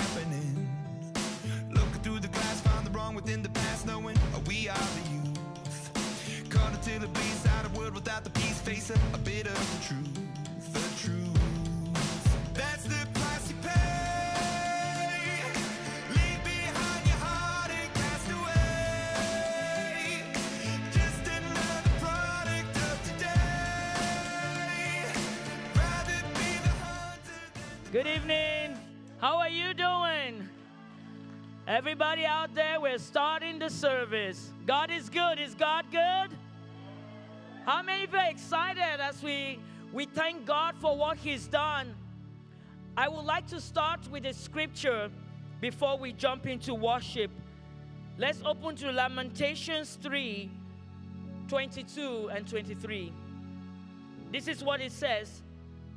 Happening? Looking through the glass, find the wrong within the past, knowing we are the youth. Caught until it bleeds out a world without the peace, face a, a bit of the truth, Everybody out there, we're starting the service. God is good. Is God good? How many of you are excited as we, we thank God for what He's done? I would like to start with a scripture before we jump into worship. Let's open to Lamentations 3 22 and 23. This is what it says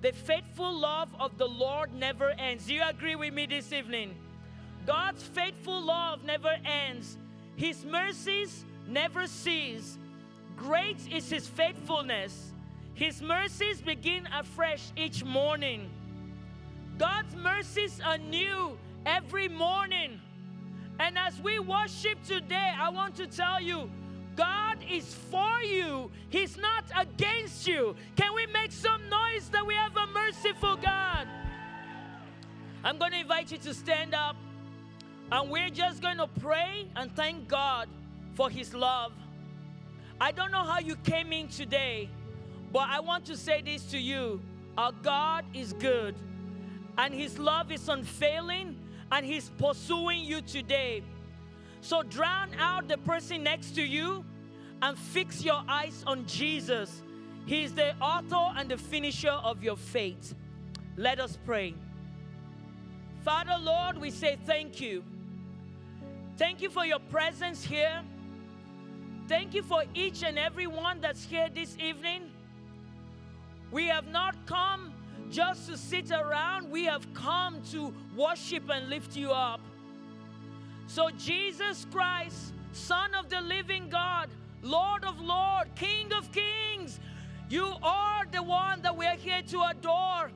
The faithful love of the Lord never ends. Do you agree with me this evening? God's faithful love never ends, His mercies never cease. Great is His faithfulness. His mercies begin afresh each morning. God's mercies are new every morning. And as we worship today, I want to tell you, God is for you. He's not against you. Can we make some noise that we have a merciful God? I'm going to invite you to stand up and we're just going to pray and thank God for His love. I don't know how you came in today, but I want to say this to you Our God is good, and His love is unfailing, and He's pursuing you today. So drown out the person next to you and fix your eyes on Jesus. He is the author and the finisher of your faith. Let us pray. Father, Lord, we say thank you. Thank you for your presence here. Thank you for each and every one that's here this evening. We have not come just to sit around, we have come to worship and lift you up. So, Jesus Christ, Son of the living God, Lord of Lords, King of Kings, you are the one that we're here to adore.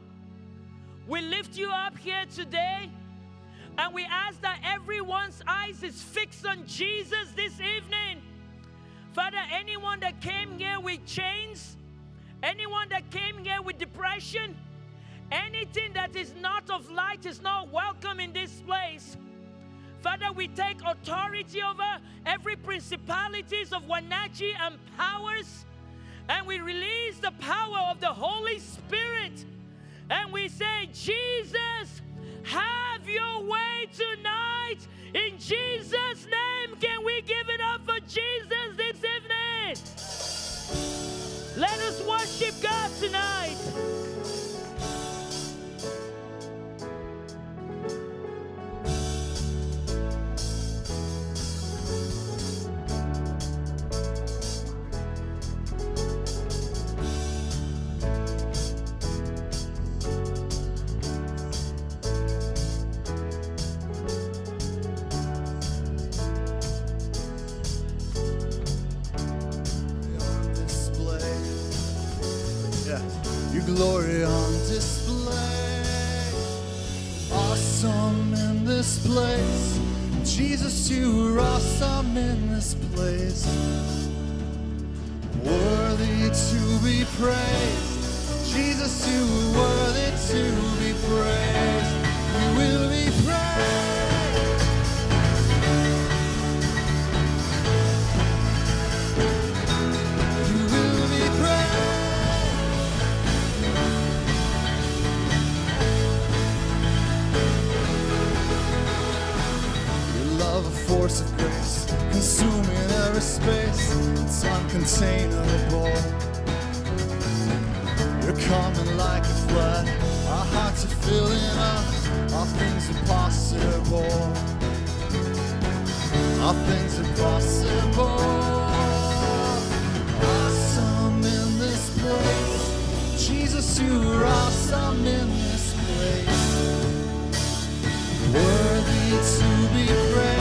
We lift you up here today. And we ask that everyone's eyes is fixed on Jesus this evening. Father, anyone that came here with chains, anyone that came here with depression, anything that is not of light is not welcome in this place. Father, we take authority over every principalities of Wenatchee and powers, and we release the power of the Holy Spirit. And we say, Jesus, have your way tonight. In Jesus' name, can we give it up for Jesus this evening? Let us worship God tonight. glory on display. Awesome in this place. Jesus, you are awesome in this place. Worthy to be praised. Jesus, you are worthy to be praised. You will be praised. Source of grace, consuming every space. It's uncontainable. You're coming like a flood. Our hearts are filling up. All things are possible. All things are possible. Awesome in this place. Jesus, you are awesome in this place. Worthy to be praised.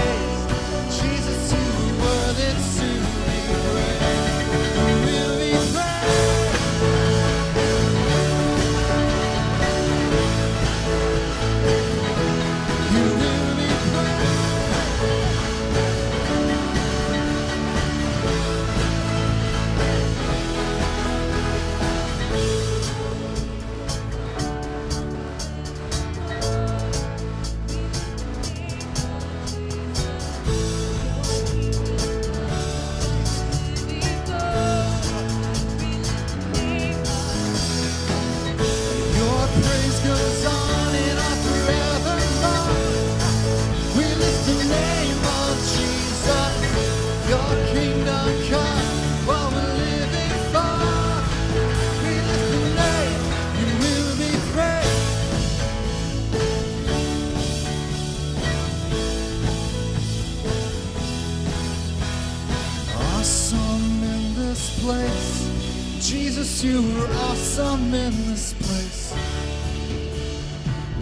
Jesus, you are awesome in this place.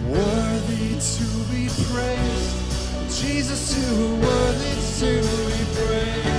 Worthy to be praised. Jesus, you are worthy to be praised.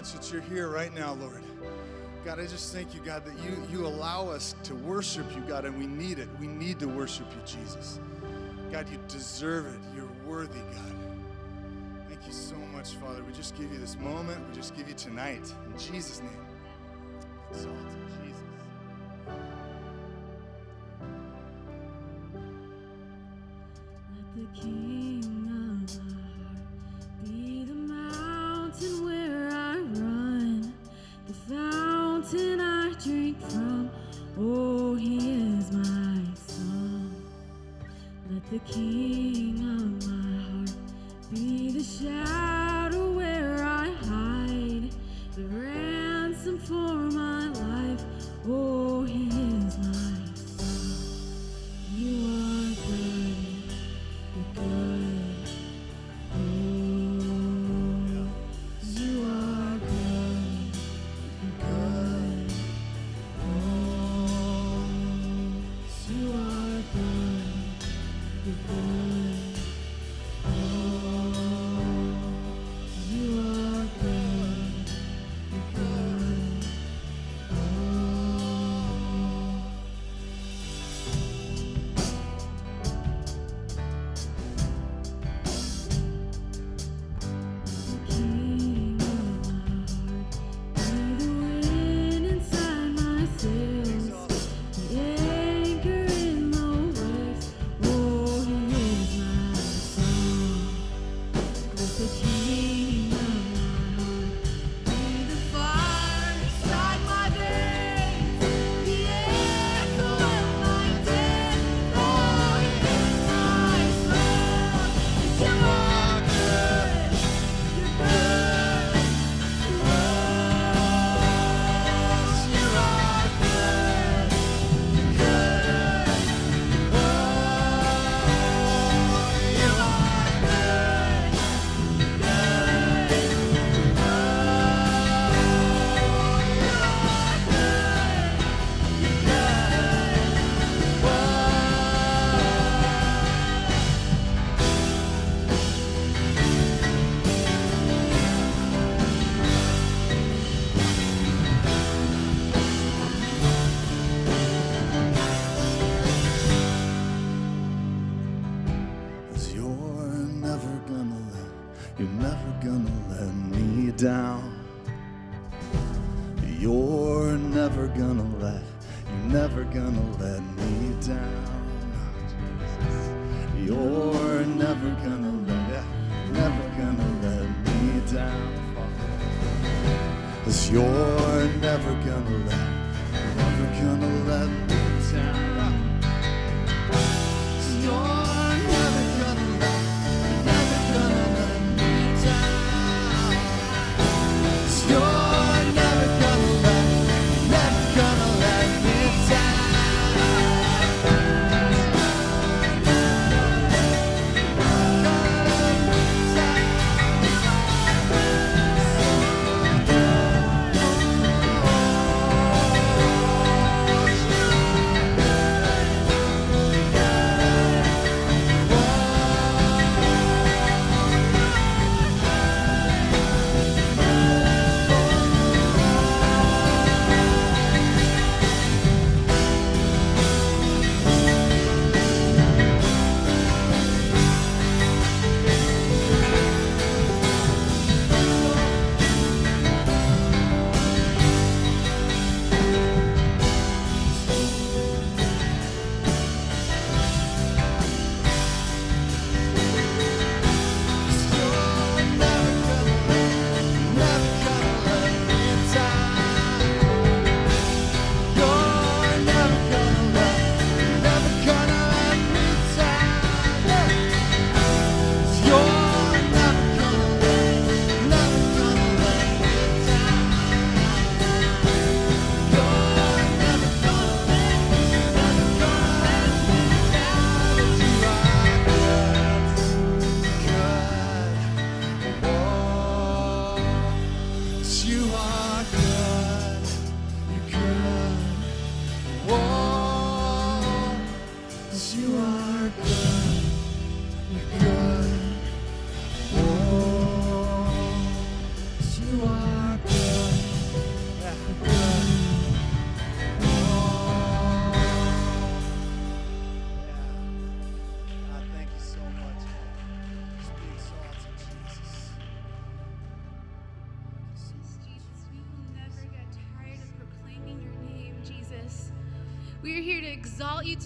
Much. That you're here right now, Lord. God, I just thank you, God, that you, you allow us to worship you, God, and we need it. We need to worship you, Jesus. God, you deserve it. You're worthy, God. Thank you so much, Father. We just give you this moment. We just give you tonight. In Jesus' name. Exalted Jesus. Let the king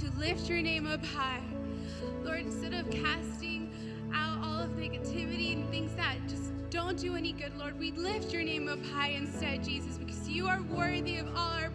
to lift your name up high. Lord, instead of casting out all of negativity and things that just don't do any good, Lord, we lift your name up high instead, Jesus, because you are worthy of all our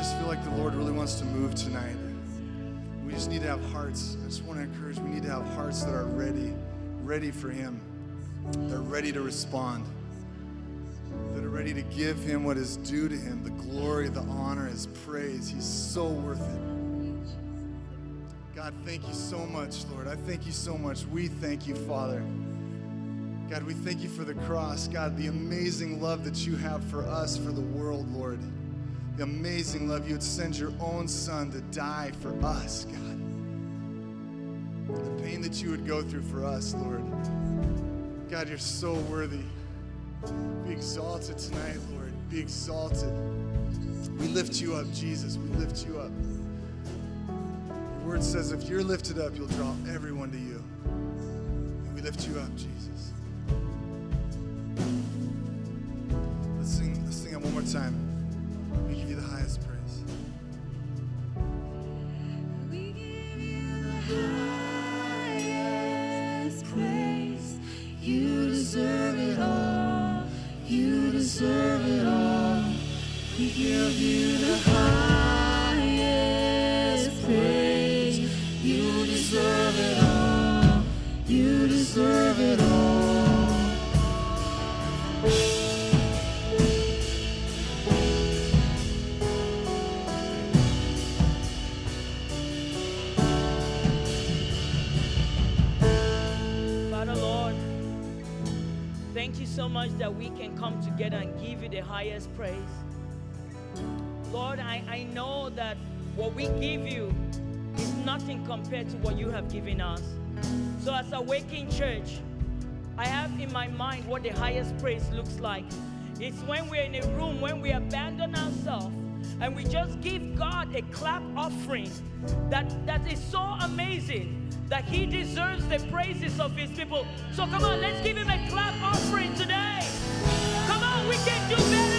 just feel like the Lord really wants to move tonight. We just need to have hearts. I just want to encourage we need to have hearts that are ready, ready for Him. They're ready to respond. That are ready to give Him what is due to Him the glory, the honor, His praise. He's so worth it. God, thank you so much, Lord. I thank you so much. We thank you, Father. God, we thank you for the cross. God, the amazing love that you have for us, for the world, Lord. Amazing love you would send your own son to die for us, God. The pain that you would go through for us, Lord. God, you're so worthy. Be exalted tonight, Lord. Be exalted. We lift you up, Jesus. We lift you up. Your word says if you're lifted up, you'll draw everyone to you. And we lift you up, Jesus. Let's sing, let's sing it one more time. Much that we can come together and give you the highest praise. Lord, I, I know that what we give you is nothing compared to what you have given us. So, as Awaken church, I have in my mind what the highest praise looks like. It's when we're in a room, when we abandon ourselves, and we just give God a clap offering that, that is so amazing that He deserves the praises of His people. So come on, let's give Him a clap offering today. Come on, we can do better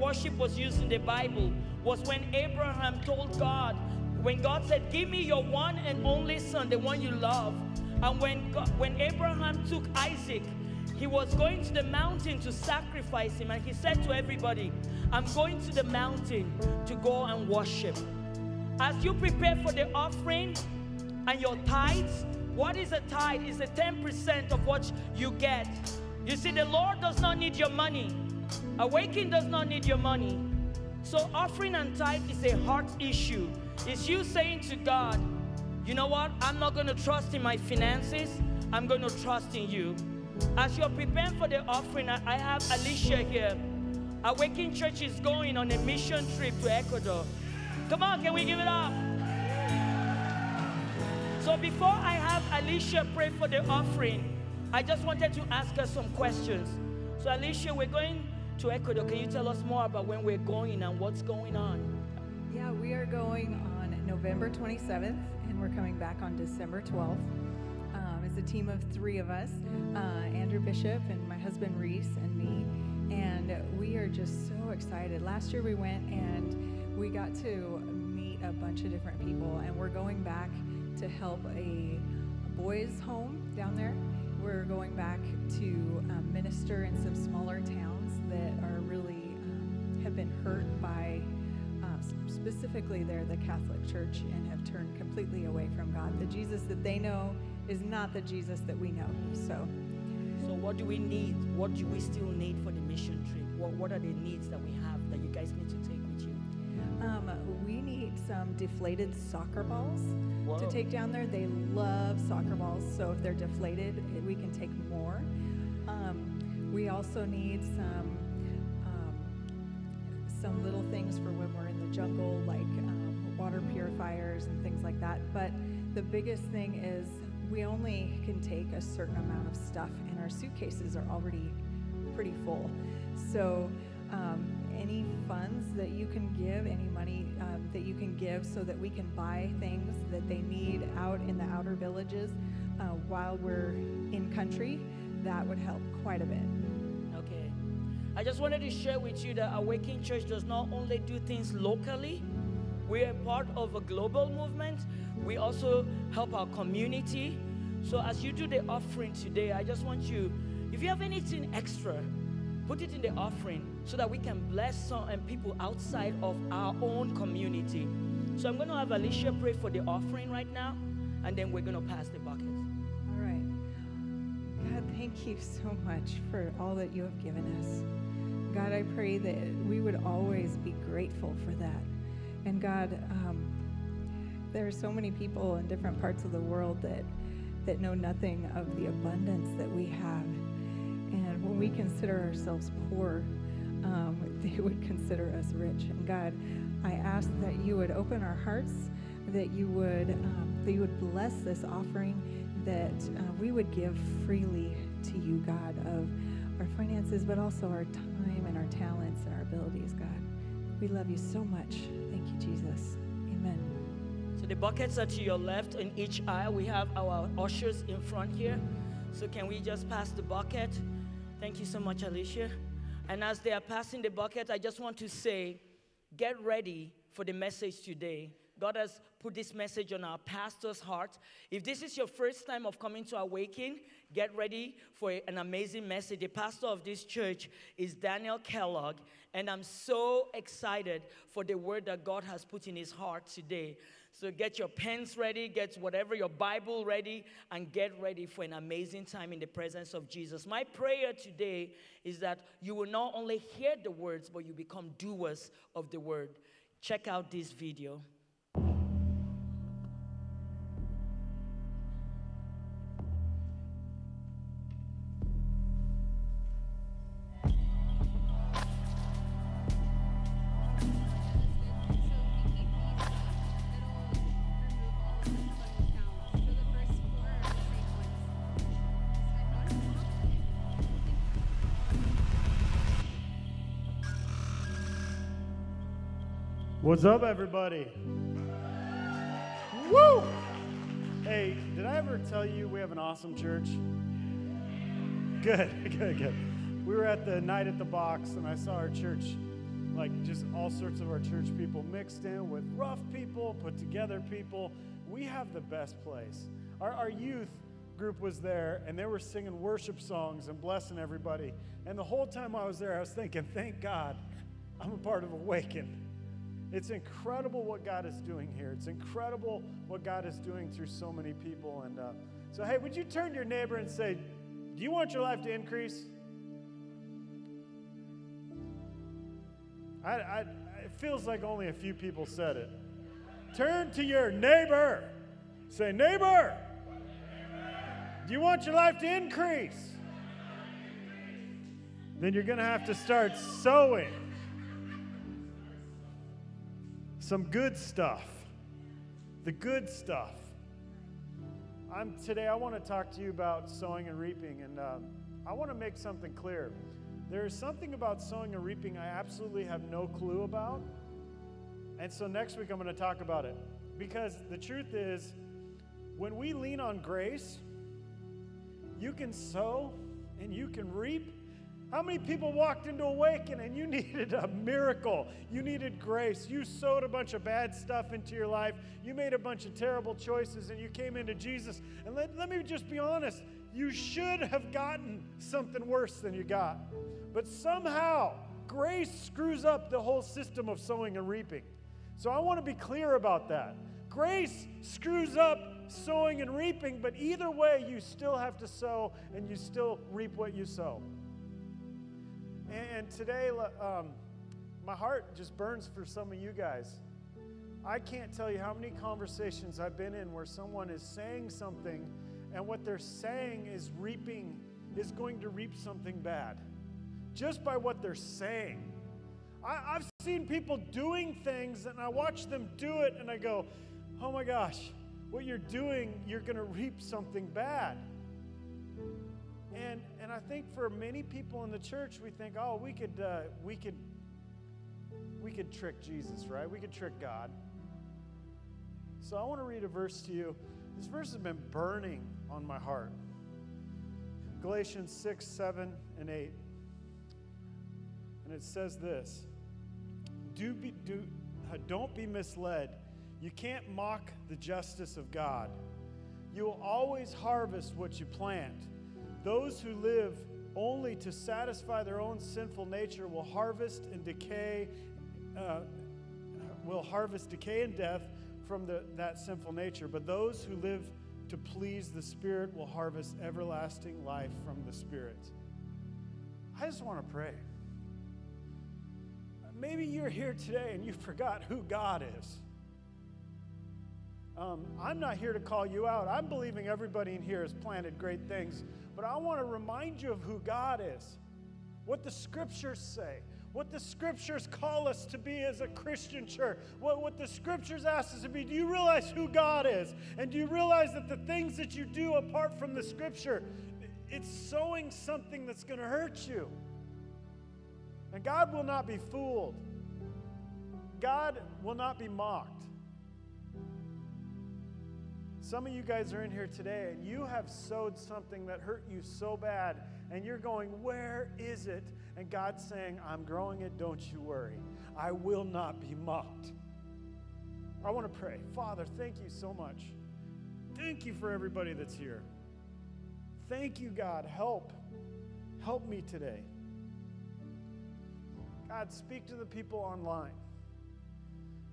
worship was used in the Bible was when Abraham told God, when God said, Give me your one and only son, the one you love. And when, God, when Abraham took Isaac, he was going to the mountain to sacrifice him, and he said to everybody, I'm going to the mountain to go and worship. As you prepare for the offering and your tithes, what is a tithe? Is the 10% of what you get. You see, the Lord does not need your money. Awaken does not need your money. So, offering and tithe is a heart issue. It's you saying to God, you know what? I'm not going to trust in my finances. I'm going to trust in you. As you're preparing for the offering, I have Alicia here. Awaken Church is going on a mission trip to Ecuador. Come on, can we give it up? So before I have Alicia pray for the offering, I just wanted to ask her some questions. So Alicia, we're going to Ecuador. Can you tell us more about when we're going and what's going on? Yeah, we are going on November 27th and we're coming back on December 12th. Um, it's a team of three of us uh, Andrew Bishop and my husband Reese and me. And we are just so excited. Last year we went and we got to meet a bunch of different people, and we're going back to help a boys' home down there. We're going back to um, minister in some smaller towns that are really um, have been hurt by uh, specifically they're the Catholic Church and have turned completely away from God. The Jesus that they know is not the Jesus that we know. So, So what do we need? What do we still need for the mission trip? What, what are the needs that we have that you guys need to take with you? um, we need some deflated soccer balls Whoa. to take down there. They love soccer balls, so if they're deflated, we can take more. Um, also need some um, some little things for when we're in the jungle, like um, water purifiers and things like that. But the biggest thing is we only can take a certain amount of stuff, and our suitcases are already pretty full. So, um, any funds that you can give, any money um, that you can give, so that we can buy things that they need out in the outer villages uh, while we're in country, that would help quite a bit. I just wanted to share with you that Awakening Church does not only do things locally, we are part of a global movement. We also help our community. So as you do the offering today, I just want you, if you have anything extra, put it in the offering so that we can bless some and people outside of our own community. So I'm going to have Alicia pray for the offering right now, and then we're going to pass the bucket. All right. God, thank you so much for all that you have given us. God, I pray that we would always be grateful for that. And God, um, there are so many people in different parts of the world that that know nothing of the abundance that we have. And when we consider ourselves poor, um, they would consider us rich. And God, I ask that you would open our hearts, that you would um, that you would bless this offering, that uh, we would give freely to you, God, of our finances, but also our time and our talents and our abilities, God. We love you so much. Thank you, Jesus. Amen. So the buckets are to your left in each aisle. We have our ushers in front here. So can we just pass the bucket? Thank you so much, Alicia. And as they are passing the bucket, I just want to say, get ready for the message today. God has put this message on our pastor's heart. If this is your first time of coming to Awaken, get ready for an amazing message. The pastor of this church is Daniel Kellogg, and I'm so excited for the word that God has put in his heart today. So get your pens ready, get whatever your Bible ready, and get ready for an amazing time in the presence of Jesus. My prayer today is that you will not only hear the words, but you become doers of the word. Check out this video. What's up, everybody? Woo! Hey, did I ever tell you we have an awesome church? Good, good, good. We were at the night at the box, and I saw our church, like just all sorts of our church people mixed in with rough people, put together people. We have the best place. Our, our youth group was there and they were singing worship songs and blessing everybody. And the whole time I was there, I was thinking, thank God I'm a part of Awaken. It's incredible what God is doing here. It's incredible what God is doing through so many people. And uh, so, hey, would you turn to your neighbor and say, Do you want your life to increase? I, I, it feels like only a few people said it. Turn to your neighbor. Say, neighbor, do you want your life to increase? Then you're going to have to start sowing some good stuff. The good stuff. I'm today. I want to talk to you about sowing and reaping, and um, I want to make something clear. There is something about sowing and reaping I absolutely have no clue about, and so next week I'm going to talk about it because the truth is, when we lean on grace, you can sow and you can reap how many people walked into Awaken and you needed a miracle? You needed grace. You sowed a bunch of bad stuff into your life. You made a bunch of terrible choices and you came into Jesus. And let, let me just be honest you should have gotten something worse than you got. But somehow, grace screws up the whole system of sowing and reaping. So I want to be clear about that. Grace screws up sowing and reaping, but either way, you still have to sow and you still reap what you sow. And today, um, my heart just burns for some of you guys. I can't tell you how many conversations I've been in where someone is saying something, and what they're saying is reaping, is going to reap something bad just by what they're saying. I, have seen people doing things, and I watch them do it, and I go, oh my gosh, what you're doing, you're going to reap something bad. And, and I think for many people in the church, we think, oh, we could, uh, we could, we could trick Jesus, right? We could trick God. So I want to read a verse to you. This verse has been burning on my heart. Galatians 6, 7, and 8. And it says this do be, do, uh, Don't be misled. You can't mock the justice of God. You will always harvest what you plant. Those who live only to satisfy their own sinful nature will harvest and decay, uh, will harvest decay and death from the, that sinful nature. But those who live to please the Spirit will harvest everlasting life from the Spirit. I just want to pray. Maybe you're here today and you forgot who God is. Um, I'm not here to call you out. I'm believing everybody in here has planted great things but I want to remind you of who God is, what the scriptures say, what the scriptures call us to be as a Christian church, what, what the scriptures ask us to be. Do you realize who God is? And do you realize that the things that you do apart from the scripture, it's sowing something that's going to hurt you? And God will not be fooled. God will not be mocked. Some of you guys are in here today and you have sowed something that hurt you so bad, and you're going, Where is it? And God's saying, I'm growing it, don't you worry. I will not be mocked. I want to pray. Father, thank you so much. Thank you for everybody that's here. Thank you, God. Help. Help me today. God, speak to the people online.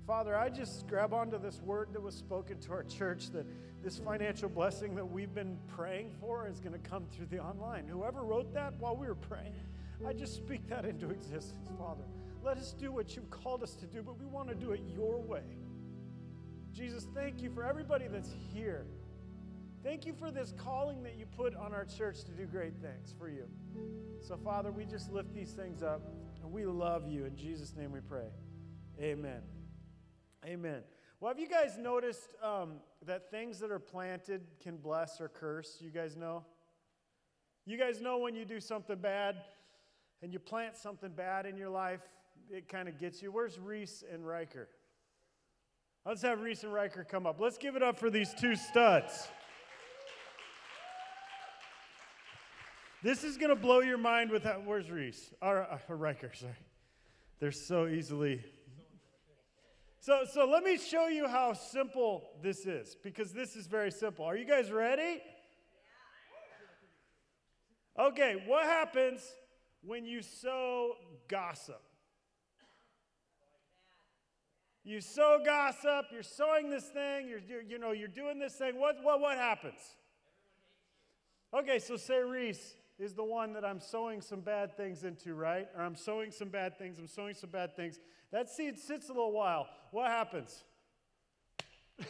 Father, I just grab onto this word that was spoken to our church that this financial blessing that we've been praying for is going to come through the online. Whoever wrote that while we were praying, I just speak that into existence, Father. Let us do what you've called us to do, but we want to do it your way. Jesus, thank you for everybody that's here. Thank you for this calling that you put on our church to do great things for you. So, Father, we just lift these things up and we love you. In Jesus' name we pray. Amen. Amen. Well, have you guys noticed um, that things that are planted can bless or curse? You guys know? You guys know when you do something bad and you plant something bad in your life, it kind of gets you. Where's Reese and Riker? Let's have Reese and Riker come up. Let's give it up for these two studs. This is going to blow your mind with how, where's Reese? Or, uh, Riker, sorry. They're so easily so, so let me show you how simple this is because this is very simple. Are you guys ready? Okay, what happens when you sow gossip? You sow gossip, you're sowing this thing, you're, you're, you know, you're doing this thing. What, what, what happens? Okay, so say Reese is the one that I'm sowing some bad things into, right? Or I'm sowing some bad things, I'm sowing some bad things. That seed sits a little while. What happens?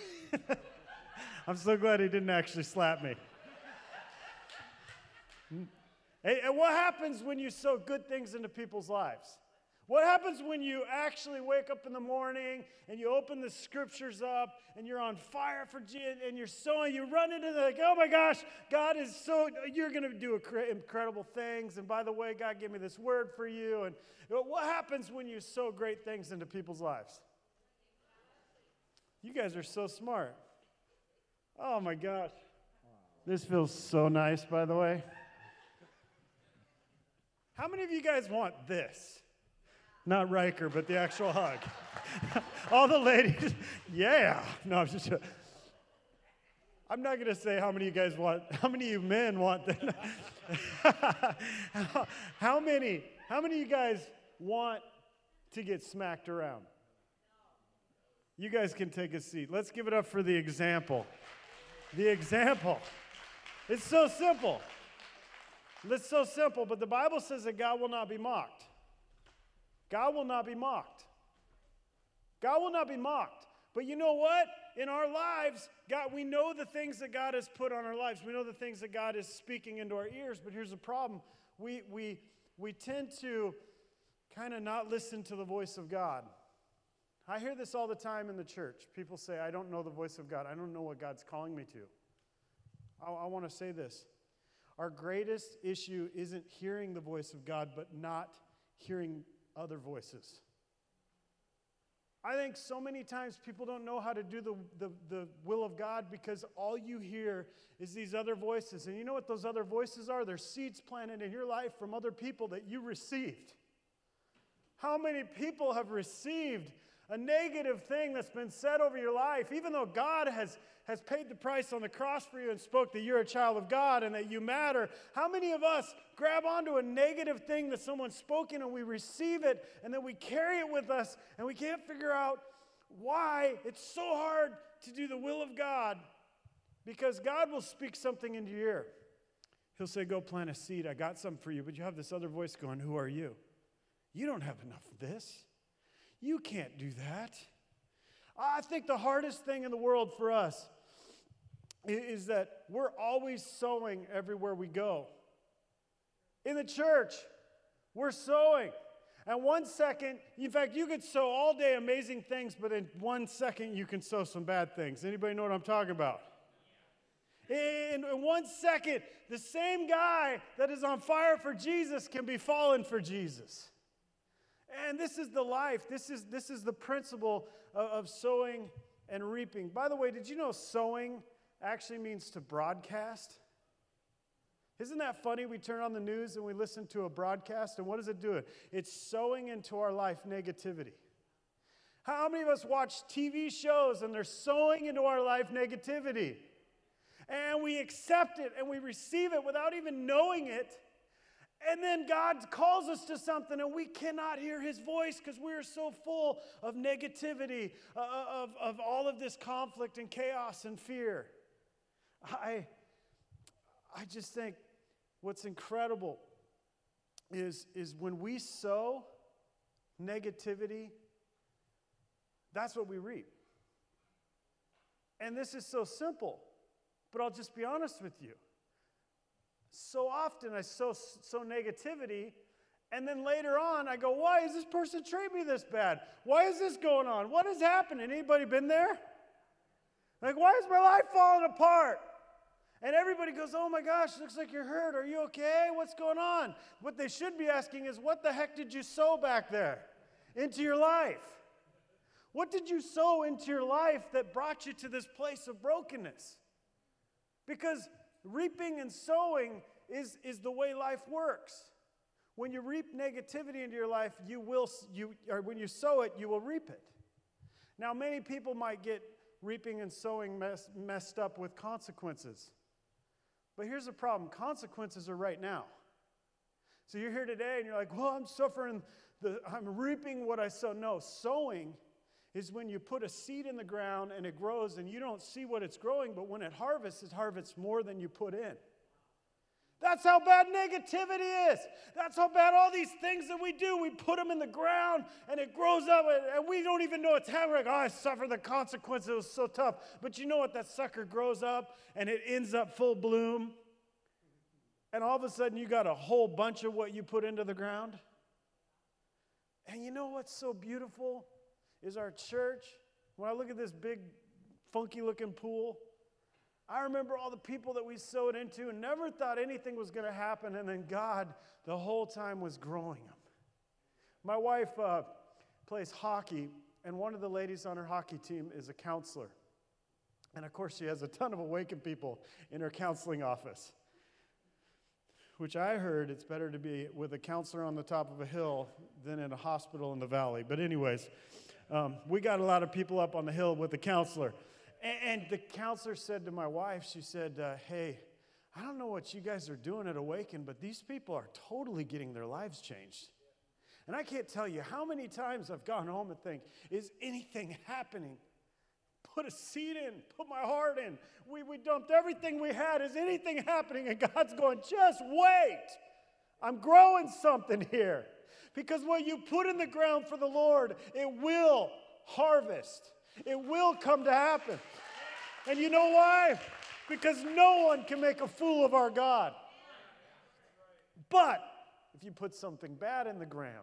I'm so glad he didn't actually slap me. Hey, and what happens when you sow good things into people's lives? What happens when you actually wake up in the morning and you open the scriptures up and you're on fire for Jesus and you're sowing, you run into the, like, oh my gosh, God is so, you're going to do incredible things. And by the way, God gave me this word for you. And what happens when you sow great things into people's lives? You guys are so smart. Oh my gosh. This feels so nice, by the way. How many of you guys want this? Not Riker, but the actual hug. All the ladies, yeah. No, I'm just. I'm not going to say how many of you guys want, how many of you men want that. how, how, many, how many of you guys want to get smacked around? You guys can take a seat. Let's give it up for the example. The example. It's so simple. It's so simple, but the Bible says that God will not be mocked. God will not be mocked. God will not be mocked. But you know what? In our lives, God, we know the things that God has put on our lives. We know the things that God is speaking into our ears. But here's the problem: we we we tend to kind of not listen to the voice of God. I hear this all the time in the church. People say, "I don't know the voice of God. I don't know what God's calling me to." I, I want to say this: our greatest issue isn't hearing the voice of God, but not hearing other voices. I think so many times people don't know how to do the, the, the, will of God because all you hear is these other voices. And you know what those other voices are? They're seeds planted in your life from other people that you received. How many people have received a negative thing that's been said over your life, even though God has, has paid the price on the cross for you and spoke that you're a child of God and that you matter, how many of us grab onto a negative thing that someone's spoken and we receive it and then we carry it with us and we can't figure out why it's so hard to do the will of God? Because God will speak something into your ear. He'll say, Go plant a seed. I got some for you. But you have this other voice going, Who are you? You don't have enough of this. You can't do that. I think the hardest thing in the world for us is that we're always sowing everywhere we go. In the church, we're sowing. And one second, in fact, you could sow all day amazing things, but in one second you can sow some bad things. Anybody know what I'm talking about? In, one second, the same guy that is on fire for Jesus can be fallen for Jesus. And this is the life. This is, this is the principle of, of sowing and reaping. By the way, did you know sowing actually means to broadcast? Isn't that funny? We turn on the news and we listen to a broadcast, and what does it do? It's sowing into our life negativity. How many of us watch TV shows and they're sowing into our life negativity? And we accept it and we receive it without even knowing it. And then God calls us to something and we cannot hear his voice because we are so full of negativity, uh, uh, of, of all of this conflict and chaos and fear. I, I just think what's incredible is, is when we sow negativity, that's what we reap. And this is so simple, but I'll just be honest with you. So often I sow, sow negativity, and then later on I go, why is this person treating me this bad? Why is this going on? What is happening? Anybody been there? Like, why is my life falling apart? And everybody goes, Oh my gosh, looks like you're hurt. Are you okay? What's going on? What they should be asking is, What the heck did you sow back there into your life? What did you sow into your life that brought you to this place of brokenness? Because Reaping and sowing is, is the way life works. When you reap negativity into your life, you will, you, or when you sow it, you will reap it. Now, many people might get reaping and sowing mess, messed up with consequences. But here's the problem consequences are right now. So you're here today and you're like, well, I'm suffering, the, I'm reaping what I sow. No, sowing is when you put a seed in the ground and it grows and you don't see what it's growing, but when it harvests, it harvests more than you put in. That's how bad negativity is. That's how bad all these things that we do. We put them in the ground and it grows up and we don't even know it's happening. Like, oh, I suffer the consequences. It was so tough. But you know what? That sucker grows up and it ends up full bloom. And all of a sudden, you got a whole bunch of what you put into the ground. And you know what's so beautiful is our church. When I look at this big, funky looking pool, I remember all the people that we sowed into and never thought anything was going to happen. And then God, the whole time, was growing them. My wife uh, plays hockey, and one of the ladies on her hockey team is a counselor. And of course, she has a ton of awakened people in her counseling office, which I heard it's better to be with a counselor on the top of a hill than in a hospital in the valley. But, anyways, um, we got a lot of people up on the hill with the counselor. And, and the counselor said to my wife, she said, uh, Hey, I don't know what you guys are doing at Awaken, but these people are totally getting their lives changed. And I can't tell you how many times I've gone home and think, Is anything happening? Put a seed in, put my heart in. We, we dumped everything we had. Is anything happening? And God's going, Just wait. I'm growing something here. Because what you put in the ground for the Lord, it will harvest. It will come to happen. And you know why? Because no one can make a fool of our God. But if you put something bad in the ground,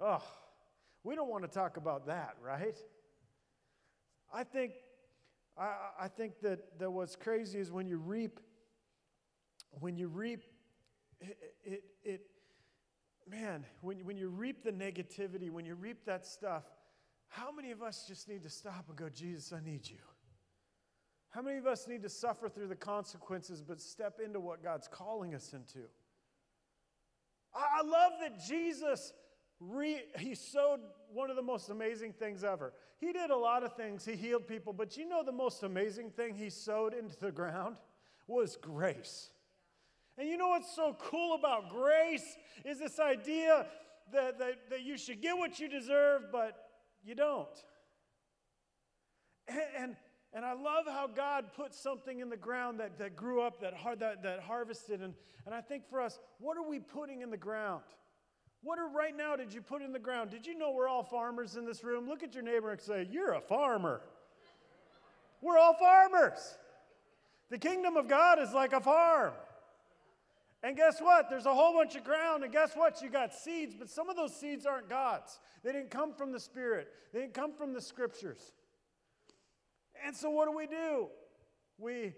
oh, we don't want to talk about that, right? I think, I, I think that, that what's crazy is when you reap, when you reap, it, it, it man, when, when you reap the negativity, when you reap that stuff, how many of us just need to stop and go, Jesus, I need you? How many of us need to suffer through the consequences but step into what God's calling us into? I, love that Jesus re, he sowed one of the most amazing things ever. He did a lot of things. He healed people, but you know the most amazing thing he sowed into the ground was grace. And you know what's so cool about grace is this idea that, that, that you should get what you deserve, but you don't. And, and, and, I love how God put something in the ground that, that grew up, that, har- that, that harvested. And, and I think for us, what are we putting in the ground? What are right now did you put in the ground? Did you know we're all farmers in this room? Look at your neighbor and say, You're a farmer. We're all farmers. The kingdom of God is like a farm. And guess what? There's a whole bunch of ground, and guess what? You got seeds, but some of those seeds aren't God's. They didn't come from the Spirit, they didn't come from the scriptures. And so, what do we do? We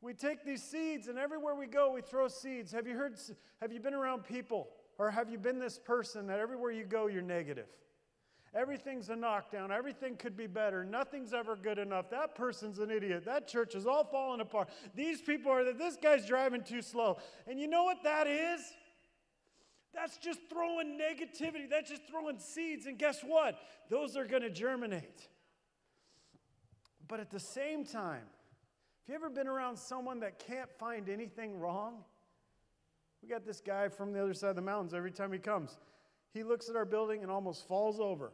we take these seeds, and everywhere we go, we throw seeds. Have you heard? Have you been around people, or have you been this person that everywhere you go, you're negative? Everything's a knockdown. Everything could be better. Nothing's ever good enough. That person's an idiot. That church is all falling apart. These people are that this guy's driving too slow. And you know what that is? That's just throwing negativity. That's just throwing seeds. And guess what? Those are going to germinate. But at the same time, have you ever been around someone that can't find anything wrong? We got this guy from the other side of the mountains every time he comes. He looks at our building and almost falls over.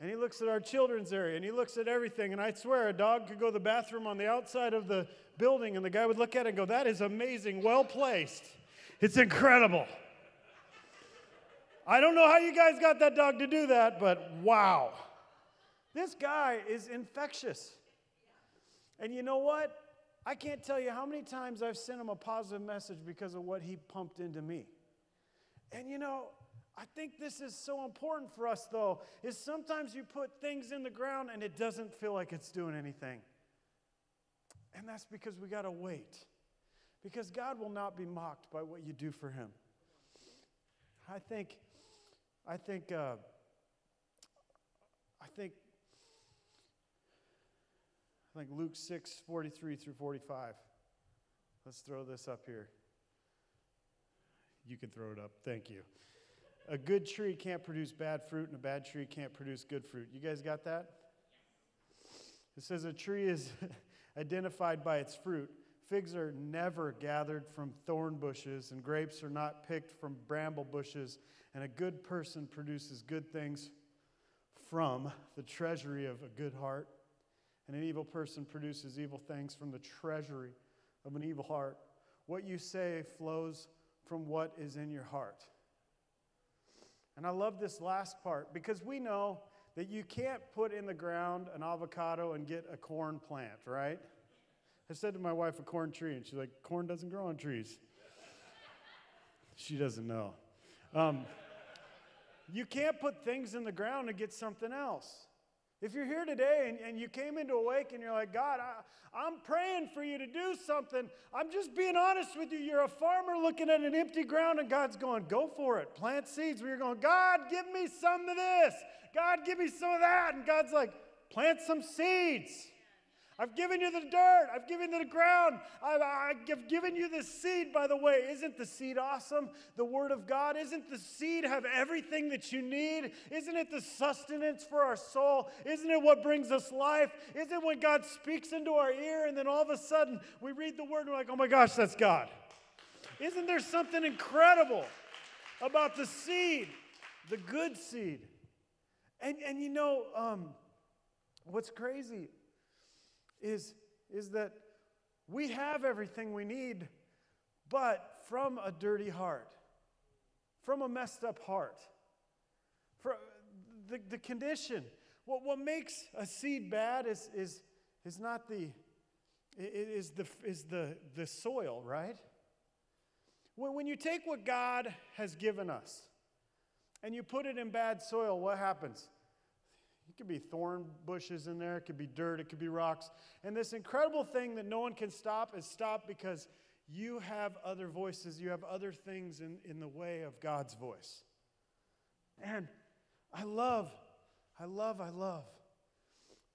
And he looks at our children's area and he looks at everything. And I swear, a dog could go to the bathroom on the outside of the building and the guy would look at it and go, That is amazing, well placed. It's incredible. I don't know how you guys got that dog to do that, but wow. This guy is infectious. And you know what? I can't tell you how many times I've sent him a positive message because of what he pumped into me. And you know, I think this is so important for us, though, is sometimes you put things in the ground and it doesn't feel like it's doing anything. And that's because we got to wait. Because God will not be mocked by what you do for Him. I think, I think, uh, I think, I think Luke 6, 43 through 45. Let's throw this up here. You can throw it up. Thank you a good tree can't produce bad fruit, and a bad tree can't produce good fruit. You guys got that? It says a tree is identified by its fruit. figs are never gathered from thorn bushes, and grapes are not picked from bramble bushes, and a good person produces good things from the treasury of a good heart, and an evil person produces evil things from the treasury of an evil heart. What you say flows from what is in your heart. And I love this last part because we know that you can't put in the ground an avocado and get a corn plant, right? I said to my wife, a corn tree, and she's like, corn doesn't grow on trees. She doesn't know. Um, you can't put things in the ground and get something else. If you're here today and, and you came into Awaken and you're like, God, I, I'm praying for you to do something, I'm just being honest with you. You're a farmer looking at an empty ground and God's going, go for it. Plant seeds where you're going, God, give me some of this. God, give me some of that. And God's like, plant some seeds. I've given you the dirt. I've given you the ground. I've, I've, given you the seed, by the way. Isn't the seed awesome? The Word of God. Isn't the seed have everything that you need? Isn't it the sustenance for our soul? Isn't it what brings us life? Isn't it when God speaks into our ear and then all of a sudden we read the Word and we're like, oh my gosh, that's God? Isn't there something incredible about the seed, the good seed? And, and you know, um, what's crazy is, is that we have everything we need, but from a dirty heart, from a messed up heart. For the, the condition, what, what makes a seed bad is, is, is not the, is the, is the, the soil, right? When, when you take what God has given us and you put it in bad soil, what happens? It could be thorn bushes in there, it could be dirt, it could be rocks. And this incredible thing that no one can stop is stop because you have other voices, you have other things in, in the way of God's voice. And I love, I love, I love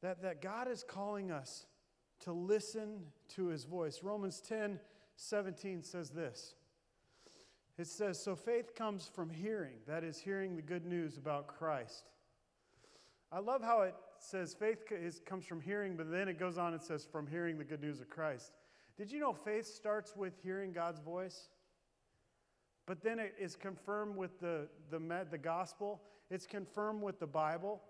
that, that God is calling us to listen to his voice. Romans 10 17 says this. It says, So faith comes from hearing, that is, hearing the good news about Christ. I love how it says faith is, comes from hearing, but then it goes on and says from hearing the good news of Christ. Did you know faith starts with hearing God's voice? But then it is confirmed with the, the, the gospel, it's confirmed with the Bible.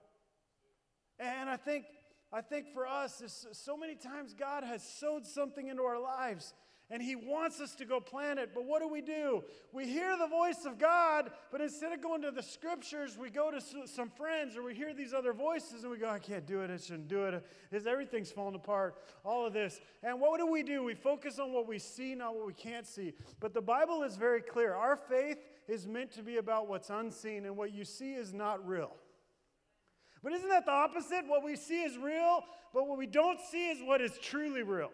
And I think, I think for us, so many times God has sowed something into our lives and He wants us to go plant it. But what do we do? We hear the voice of God, but instead of going to the scriptures, we go to some friends or we hear these other voices and we go, I can't do it. I shouldn't do it. Is everything's falling apart? All of this. And what do we do? We focus on what we see, not what we can't see. But the Bible is very clear. Our faith is meant to be about what's unseen, and what you see is not real. But isn't that the opposite? What we see is real, but what we don't see is what is truly real.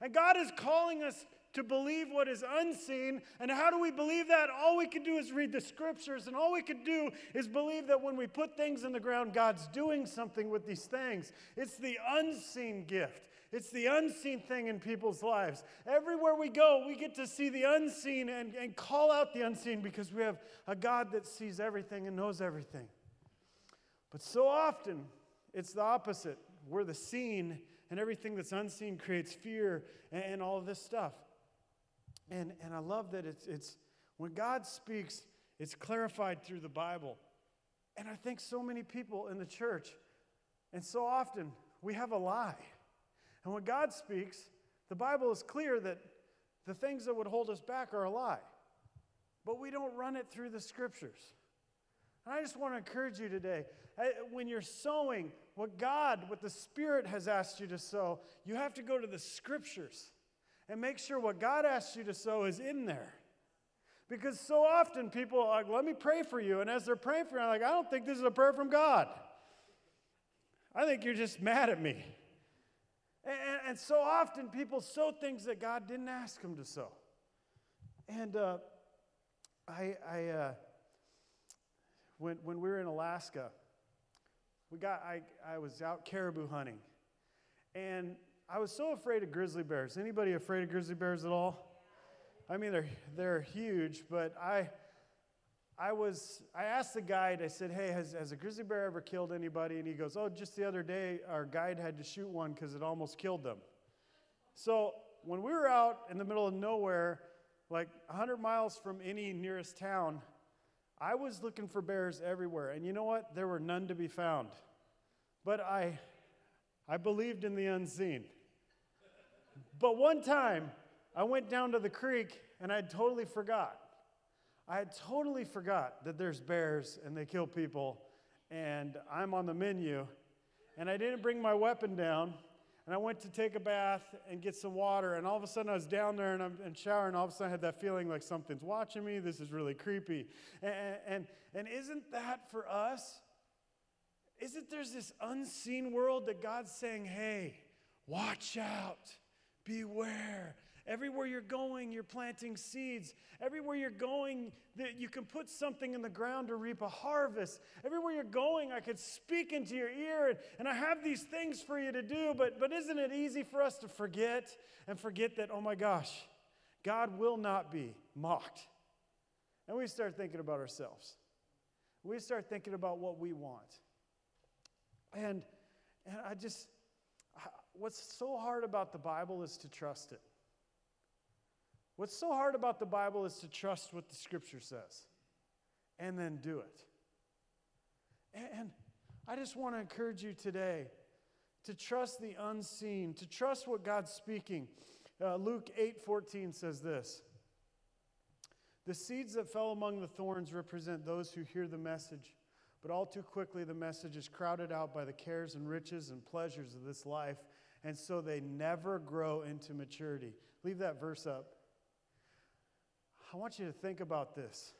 And God is calling us to believe what is unseen. And how do we believe that? All we can do is read the scriptures, and all we can do is believe that when we put things in the ground, God's doing something with these things. It's the unseen gift. It's the unseen thing in people's lives. Everywhere we go, we get to see the unseen and, and call out the unseen because we have a God that sees everything and knows everything. But so often, it's the opposite. We're the seen and everything that's unseen creates fear and, and all of this stuff. And, and I love that it's, it's when God speaks, it's clarified through the Bible. And I think so many people in the church, and so often, we have a lie. And when God speaks, the Bible is clear that the things that would hold us back are a lie. But we don't run it through the scriptures. And I just want to encourage you today when you're sowing what God, what the Spirit has asked you to sow, you have to go to the scriptures and make sure what God asked you to sow is in there. Because so often people are like, let me pray for you. And as they're praying for you, I'm like, I don't think this is a prayer from God. I think you're just mad at me. And, and so often people sow things that God didn't ask them to sow. And uh, I, I uh, when, when we were in Alaska, we got, I, I was out caribou hunting. And I was so afraid of grizzly bears. Anybody afraid of grizzly bears at all? I mean, they're, they're huge, but I, I was, I asked the guide, I said, hey, has, has a grizzly bear ever killed anybody? And he goes, oh, just the other day, our guide had to shoot one because it almost killed them. So when we were out in the middle of nowhere, like 100 miles from any nearest town, I was looking for bears everywhere. And you know what? There were none to be found. But I, I believed in the unseen. But one time, I went down to the creek and I totally forgot. I had totally forgot that there's bears and they kill people, and I'm on the menu, and I didn't bring my weapon down. And I went to take a bath and get some water, and all of a sudden I was down there and I'm and showering, and all of a sudden I had that feeling like something's watching me. This is really creepy. And, and, and isn't that for us? Isn't there's this unseen world that God's saying, hey, watch out, beware. Everywhere you're going, you're planting seeds. Everywhere you're going, that you can put something in the ground to reap a harvest. Everywhere you're going, I could speak into your ear, and, and I have these things for you to do. But, but isn't it easy for us to forget and forget that, oh my gosh, God will not be mocked? And we start thinking about ourselves. We start thinking about what we want. And, and I just, what's so hard about the Bible is to trust it. What's so hard about the Bible is to trust what the scripture says and then do it. And I just want to encourage you today to trust the unseen, to trust what God's speaking. Uh, Luke 8 14 says this The seeds that fell among the thorns represent those who hear the message, but all too quickly the message is crowded out by the cares and riches and pleasures of this life, and so they never grow into maturity. Leave that verse up. I want you to think about this.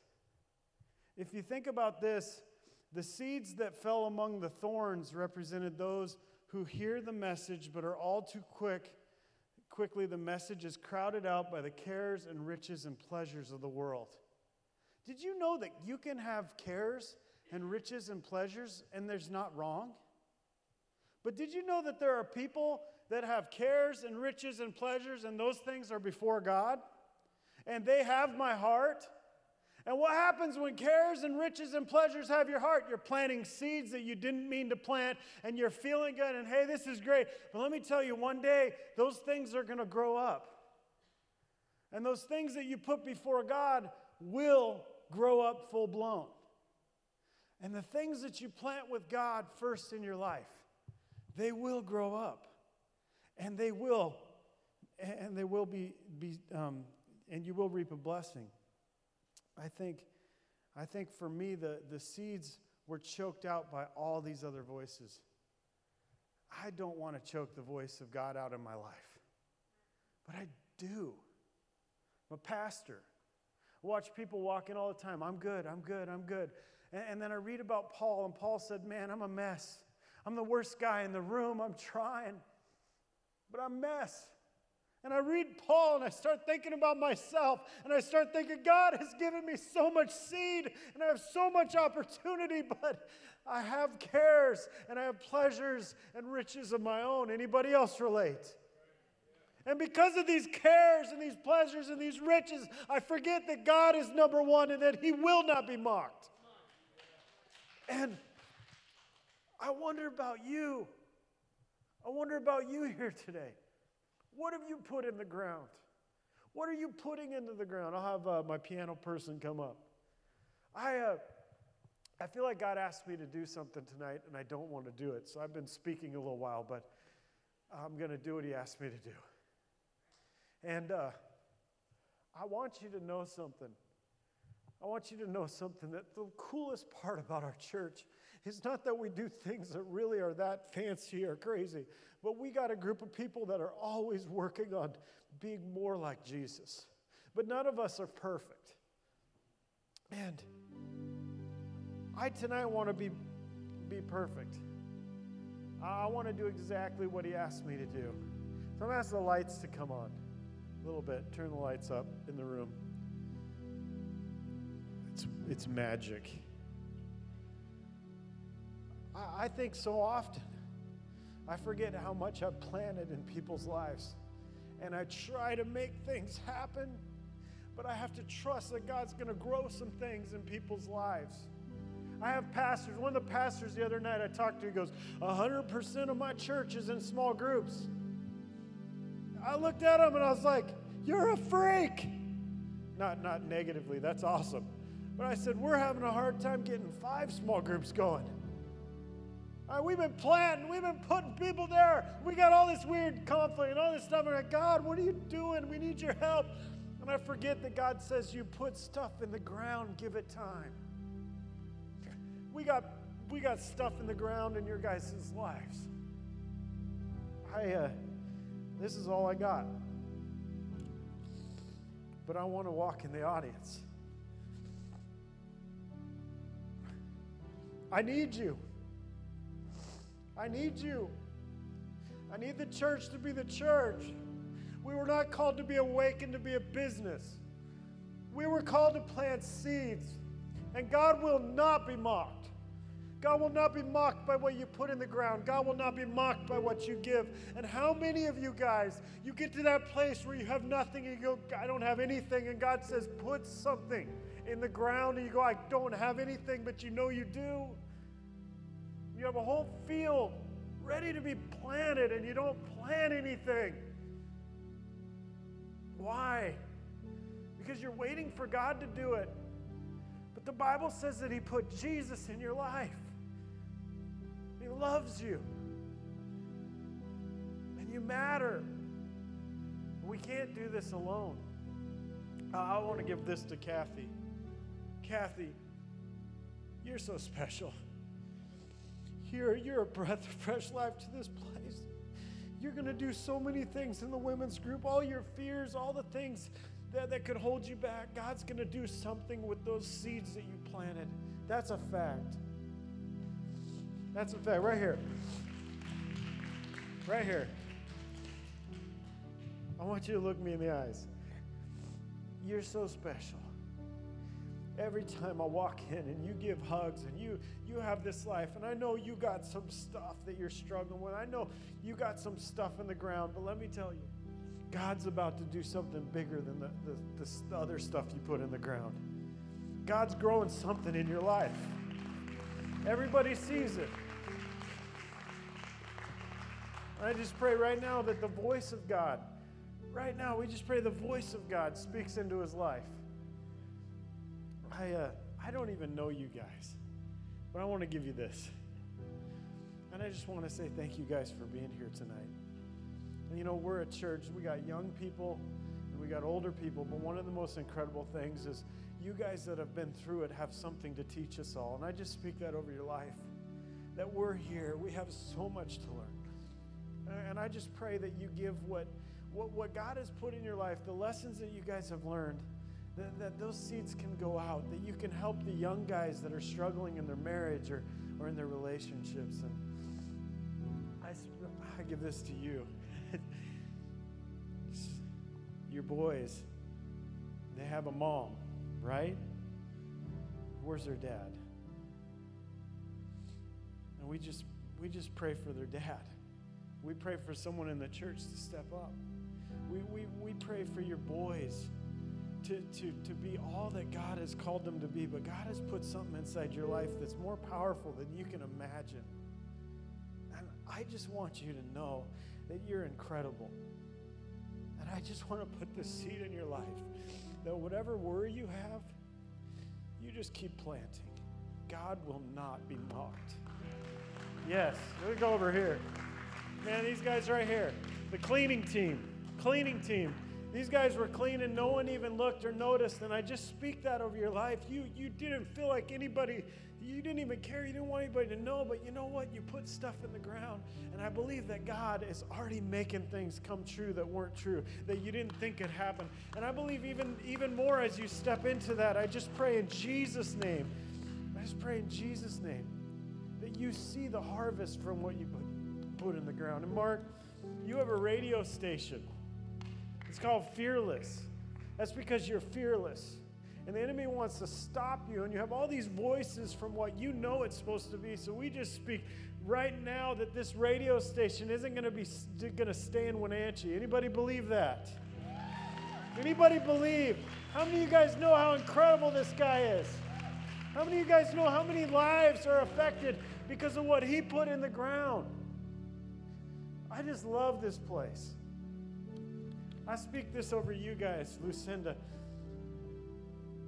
If you think about this, the seeds that fell among the thorns represented those who hear the message but are all too quick. Quickly, the message is crowded out by the cares and riches and pleasures of the world. Did you know that you can have cares and riches and pleasures and there's not wrong? But did you know that there are people that have cares and riches and pleasures and those things are before God? And they have my heart. And what happens when cares and riches and pleasures have your heart? You're planting seeds that you didn't mean to plant, and you're feeling good, and hey, this is great. But let me tell you, one day, those things are going to grow up. And those things that you put before God will grow up full blown. And the things that you plant with God first in your life, they will grow up. And they will, and they will be, be um, and you will reap a blessing. I think, I think for me, the, the seeds were choked out by all these other voices. I don't want to choke the voice of God out in my life, but I do. I'm a pastor. I watch people walking all the time. I'm good, I'm good, I'm good. And, and then I read about Paul, and Paul said, Man, I'm a mess. I'm the worst guy in the room. I'm trying, but I'm a mess. And I read Paul and I start thinking about myself and I start thinking, God has given me so much seed and I have so much opportunity, but I have cares and I have pleasures and riches of my own. Anybody else relate? And because of these cares and these pleasures and these riches, I forget that God is number one and that He will not be mocked. And I wonder about you. I wonder about you here today. What have you put in the ground? What are you putting into the ground? I'll have uh, my piano person come up. I, uh, I feel like God asked me to do something tonight, and I don't want to do it. So I've been speaking a little while, but I'm going to do what He asked me to do. And uh, I want you to know something. I want you to know something that the coolest part about our church is not that we do things that really are that fancy or crazy, but we got a group of people that are always working on being more like Jesus. But none of us are perfect. And I tonight want to be, be perfect. I want to do exactly what he asked me to do. So I'm going to ask the lights to come on a little bit. Turn the lights up in the room. It's, it's magic. I, I think so often I forget how much I've planted in people's lives. And I try to make things happen, but I have to trust that God's going to grow some things in people's lives. I have pastors. One of the pastors the other night I talked to, he goes, 100% of my church is in small groups. I looked at him and I was like, You're a freak. Not, not negatively, that's awesome. But I said, We're having a hard time getting five small groups going. Right, we've been planting, we've been putting people there. We got all this weird conflict and all this stuff. And like, God, what are you doing? We need your help. And I forget that God says you put stuff in the ground, give it time. We got we got stuff in the ground in your guys' lives. I uh, this is all I got. But I want to walk in the audience. I need you. I need you. I need the church to be the church. We were not called to be awakened to be a business. We were called to plant seeds. And God will not be mocked. God will not be mocked by what you put in the ground. God will not be mocked by what you give. And how many of you guys, you get to that place where you have nothing and you go, I don't have anything. And God says, put something in the ground. And you go, I don't have anything, but you know you do. You have a whole field ready to be planted and you don't plant anything. Why? Because you're waiting for God to do it. But the Bible says that He put Jesus in your life. He loves you. And you matter. We can't do this alone. I, want to give this to Kathy. Kathy, you're so special. You're, you're a breath of fresh life to this place. You're going to do so many things in the women's group. All your fears, all the things that, that could hold you back, God's going to do something with those seeds that you planted. That's a fact. That's a fact. Right here. Right here. I want you to look me in the eyes. You're so special. Every time I walk in and you give hugs and you you have this life and I know you got some stuff that you're struggling with. I know you got some stuff in the ground, but let me tell you, God's about to do something bigger than the, the, the other stuff you put in the ground. God's growing something in your life. Everybody sees it. I just pray right now that the voice of God, right now, we just pray the voice of God speaks into his life. I, uh, I don't even know you guys, but I want to give you this. And I just want to say thank you guys for being here tonight. And you know, we're a church, we got young people and we got older people, but one of the most incredible things is you guys that have been through it have something to teach us all. And I just speak that over your life. That we're here, we have so much to learn. And I just pray that you give what, what, what God has put in your life, the lessons that you guys have learned, that, that those seeds can go out, that you can help the young guys that are struggling in their marriage or, or in their relationships. And I, I give this to you. your boys, they have a mom, right? Where's their dad? And we just we just pray for their dad. We pray for someone in the church to step up. We, we, we pray for your boys to, to, to be all that God has called them to be, but God has put something inside your life that's more powerful than you can imagine. And I just want you to know that you're incredible. And I just want to put the seed in your life that whatever worry you have, you just keep planting. God will not be mocked. Yes, let me go over here. Man, these guys right here, the cleaning team, cleaning team. These guys were clean and no one even looked or noticed, and I just speak that over your life. You you didn't feel like anybody, you didn't even care, you didn't want anybody to know, but you know what? You put stuff in the ground, and I believe that God is already making things come true that weren't true, that you didn't think could happen. And I believe even even more as you step into that, I just pray in Jesus' name. I just pray in Jesus' name that you see the harvest from what you put, put in the ground. And Mark, you have a radio station. It's called Fearless. That's because you're fearless. And the enemy wants to stop you, and you have all these voices from what you know it's supposed to be. So we just speak right now that this radio station isn't going to be going to stay in Wenatchee. Anybody believe that? Anybody believe? How many of you guys know how incredible this guy is? How many of you guys know how many lives are affected because of what he put in the ground? I just love this place. I speak this over you guys, Lucinda.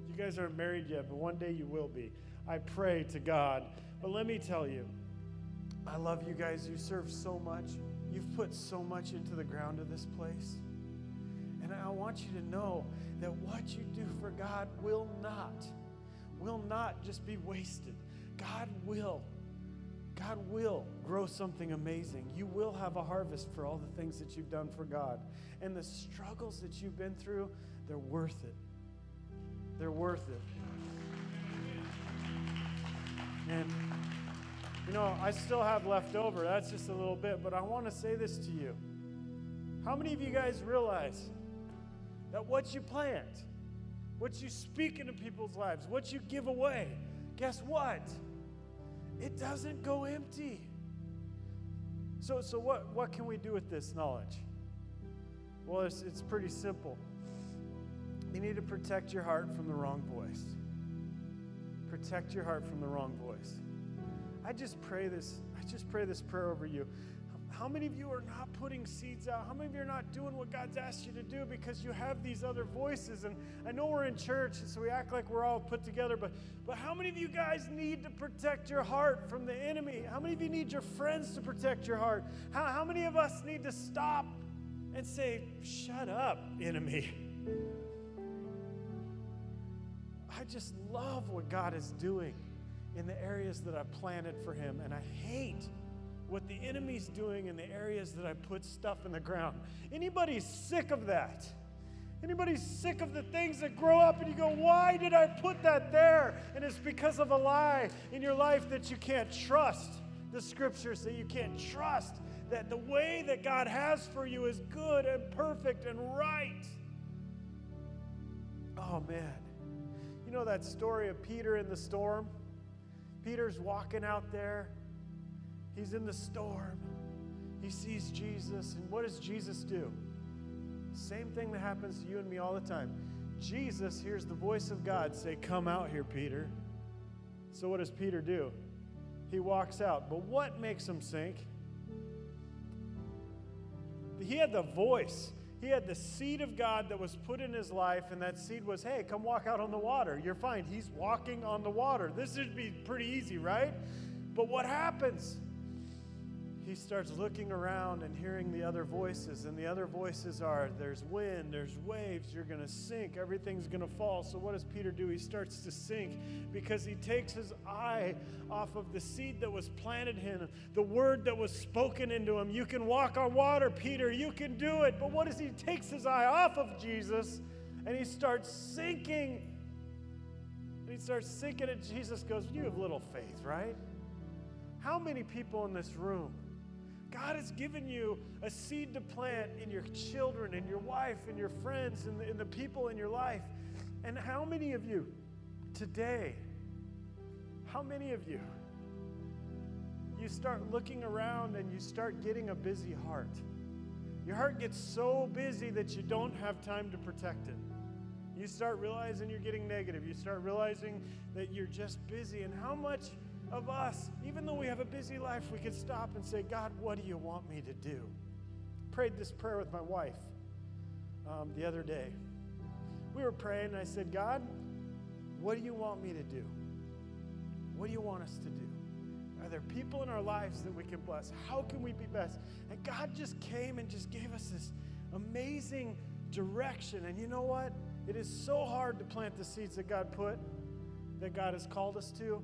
You guys aren't married yet, but one day you will be. I pray to God. But let me tell you, I love you guys. You serve so much. You've put so much into the ground of this place. And I want you to know that what you do for God will not, will not just be wasted. God will. God will grow something amazing. You will have a harvest for all the things that you've done for God. And the struggles that you've been through, they're worth it. They're worth it. And, you know, I still have left over. That's just a little bit. But I want to say this to you. How many of you guys realize that what you plant, what you speak into people's lives, what you give away, guess what? It doesn't go empty. So, so what, what can we do with this knowledge? Well, it's, it's pretty simple. You need to protect your heart from the wrong voice. Protect your heart from the wrong voice. I just pray this, I just pray this prayer over you. How many of you are not putting seeds out? How many of you are not doing what God's asked you to do because you have these other voices? And I know we're in church, and so we act like we're all put together, but, but how many of you guys need to protect your heart from the enemy? How many of you need your friends to protect your heart? How, how many of us need to stop and say, Shut up, enemy? I just love what God is doing in the areas that I've planted for Him, and I hate what the enemy's doing in the areas that I put stuff in the ground. Anybody sick of that? Anybody sick of the things that grow up and you go, why did I put that there? And it's because of a lie in your life that you can't trust. The scriptures that you can't trust that the way that God has for you is good and perfect and right. Oh man. You know that story of Peter in the storm? Peter's walking out there He's in the storm. He sees Jesus. And what does Jesus do? Same thing that happens to you and me all the time. Jesus hears the voice of God say, Come out here, Peter. So what does Peter do? He walks out. But what makes him sink? He had the voice. He had the seed of God that was put in his life, and that seed was, hey, come walk out on the water. You're fine. He's walking on the water. This should be pretty easy, right? But what happens? He starts looking around and hearing the other voices. And the other voices are there's wind, there's waves, you're going to sink, everything's going to fall. So, what does Peter do? He starts to sink because he takes his eye off of the seed that was planted in him, the word that was spoken into him. You can walk on water, Peter, you can do it. But what does he? Takes his eye off of Jesus and he starts sinking. And he starts sinking, and Jesus goes, You have little faith, right? How many people in this room God has given you a seed to plant in your children, in your wife, in your friends, in the, in the people in your life. And how many of you today, how many of you, you start looking around and you start getting a busy heart? Your heart gets so busy that you don't have time to protect it. You start realizing you're getting negative. You start realizing that you're just busy. And how much of us, even though we have a busy life, we could stop and say, God, what do you want me to do? Prayed this prayer with my wife um, the other day. We were praying, and I said, God, what do you want me to do? What do you want us to do? Are there people in our lives that we can bless? How can we be best? And God just came and just gave us this amazing direction. And you know what? It is so hard to plant the seeds that God put, that God has called us to.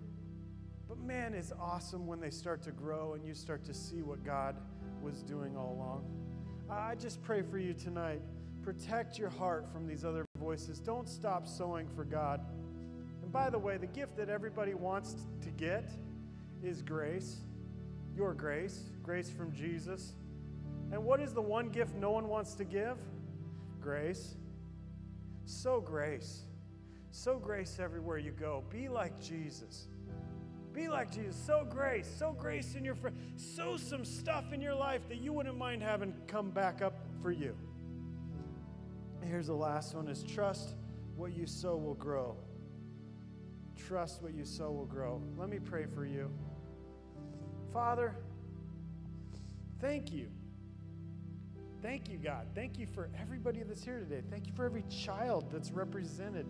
But man, it's awesome when they start to grow and you start to see what God was doing all along. I just pray for you tonight. Protect your heart from these other voices. Don't stop sowing for God. And by the way, the gift that everybody wants to get is grace. Your grace, grace from Jesus. And what is the one gift no one wants to give? Grace. So grace. So grace everywhere you go. Be like Jesus. Be like Jesus. Sow grace. Sow grace in your friend. Sow some stuff in your life that you wouldn't mind having come back up for you. Here's the last one is trust what you sow will grow. Trust what you sow will grow. Let me pray for you. Father, thank you. Thank you, God. Thank you for everybody that's here today. Thank you for every child that's represented.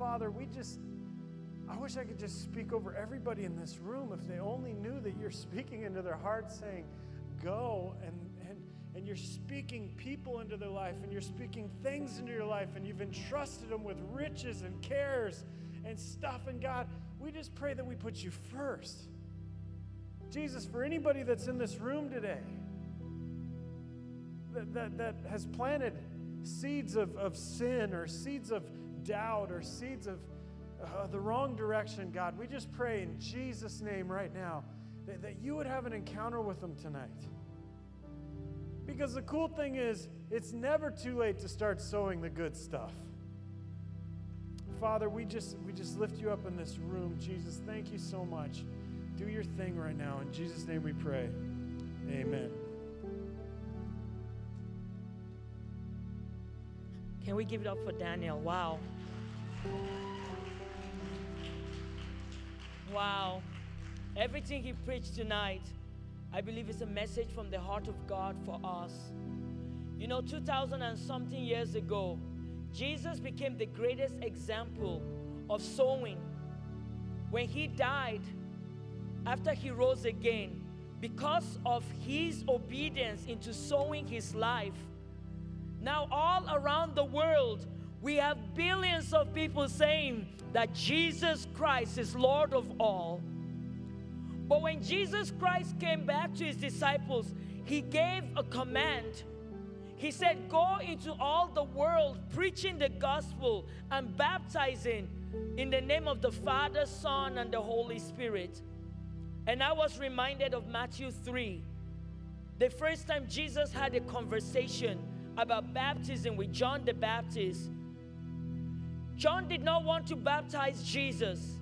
Father, we just, I wish I could just speak over everybody in this room if they only knew that you're speaking into their heart saying, go and, and, and you're speaking people into their life and you're speaking things into your life and you've entrusted them with riches and cares and stuff. And God, we just pray that we put you first. Jesus, for anybody that's in this room today that, that, that has planted seeds of, of sin or seeds of doubt or seeds of uh, the wrong direction, God, we just pray in Jesus' name right now that, that you would have an encounter with them tonight. Because the cool thing is, it's never too late to start sowing the good stuff. Father, we just we just lift you up in this room. Jesus, thank you so much. Do your thing right now. In Jesus' name we pray. Amen. Can we give it up for Daniel? Wow. Wow. Everything he preached tonight, I believe is a message from the heart of God for us. You know, 2000 and something years ago, Jesus became the greatest example of sowing. When he died, after he rose again, because of his obedience into sowing his life, now all around the world, we have billions of people saying that Jesus Christ is Lord of all. But when Jesus Christ came back to his disciples, he gave a command. He said, Go into all the world preaching the gospel and baptizing in the name of the Father, Son, and the Holy Spirit. And I was reminded of Matthew 3. The first time Jesus had a conversation about baptism with John the Baptist, John did not want to baptize Jesus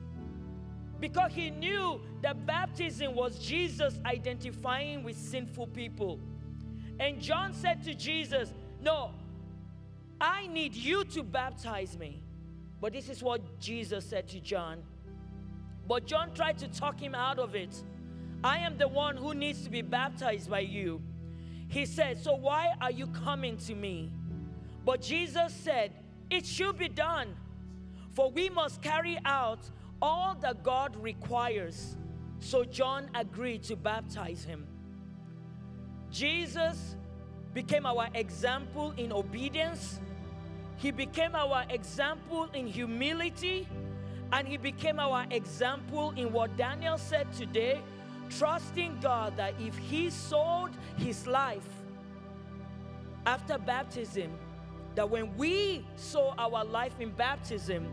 because he knew that baptism was Jesus identifying with sinful people. And John said to Jesus, No, I need you to baptize me. But this is what Jesus said to John. But John tried to talk him out of it. I am the one who needs to be baptized by you. He said, So why are you coming to me? But Jesus said, It should be done, for we must carry out all that God requires. So John agreed to baptize him. Jesus became our example in obedience, he became our example in humility, and he became our example in what Daniel said today trusting God that if he sold his life after baptism, that when we sow our life in baptism,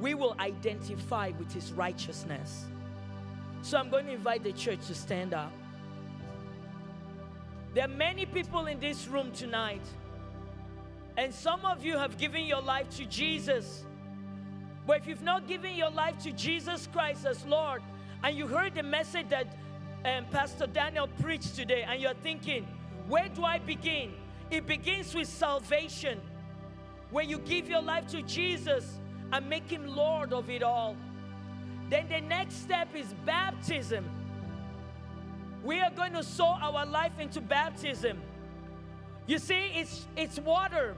we will identify with his righteousness. So I'm going to invite the church to stand up. There are many people in this room tonight, and some of you have given your life to Jesus. But if you've not given your life to Jesus Christ as Lord, and you heard the message that um, Pastor Daniel preached today, and you're thinking, where do I begin? It begins with salvation, where you give your life to Jesus and make Him Lord of it all. Then the next step is baptism. We are going to sow our life into baptism. You see, it's, it's water.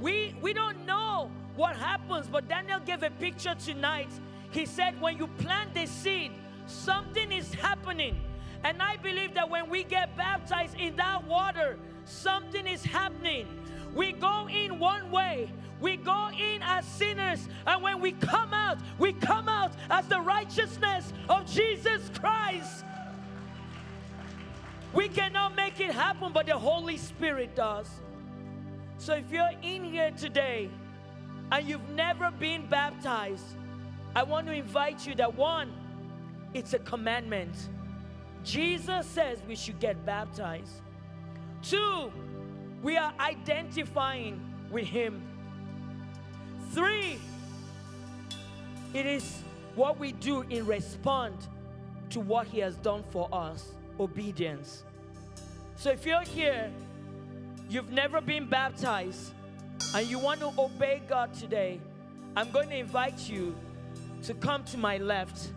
We, we don't know what happens, but Daniel gave a picture tonight. He said, when you plant the seed, something is happening. And I believe that when we get baptized in that water, something is happening. We go in one way, we go in as sinners, and when we come out, we come out as the righteousness of Jesus Christ. We cannot make it happen, but the Holy Spirit does. So if you're in here today and you've never been baptized, I want to invite you that one, it's a commandment. Jesus says we should get baptized. Two, we are identifying with Him. Three, it is what we do in response to what He has done for us obedience. So if you're here, you've never been baptized, and you want to obey God today, I'm going to invite you to come to my left.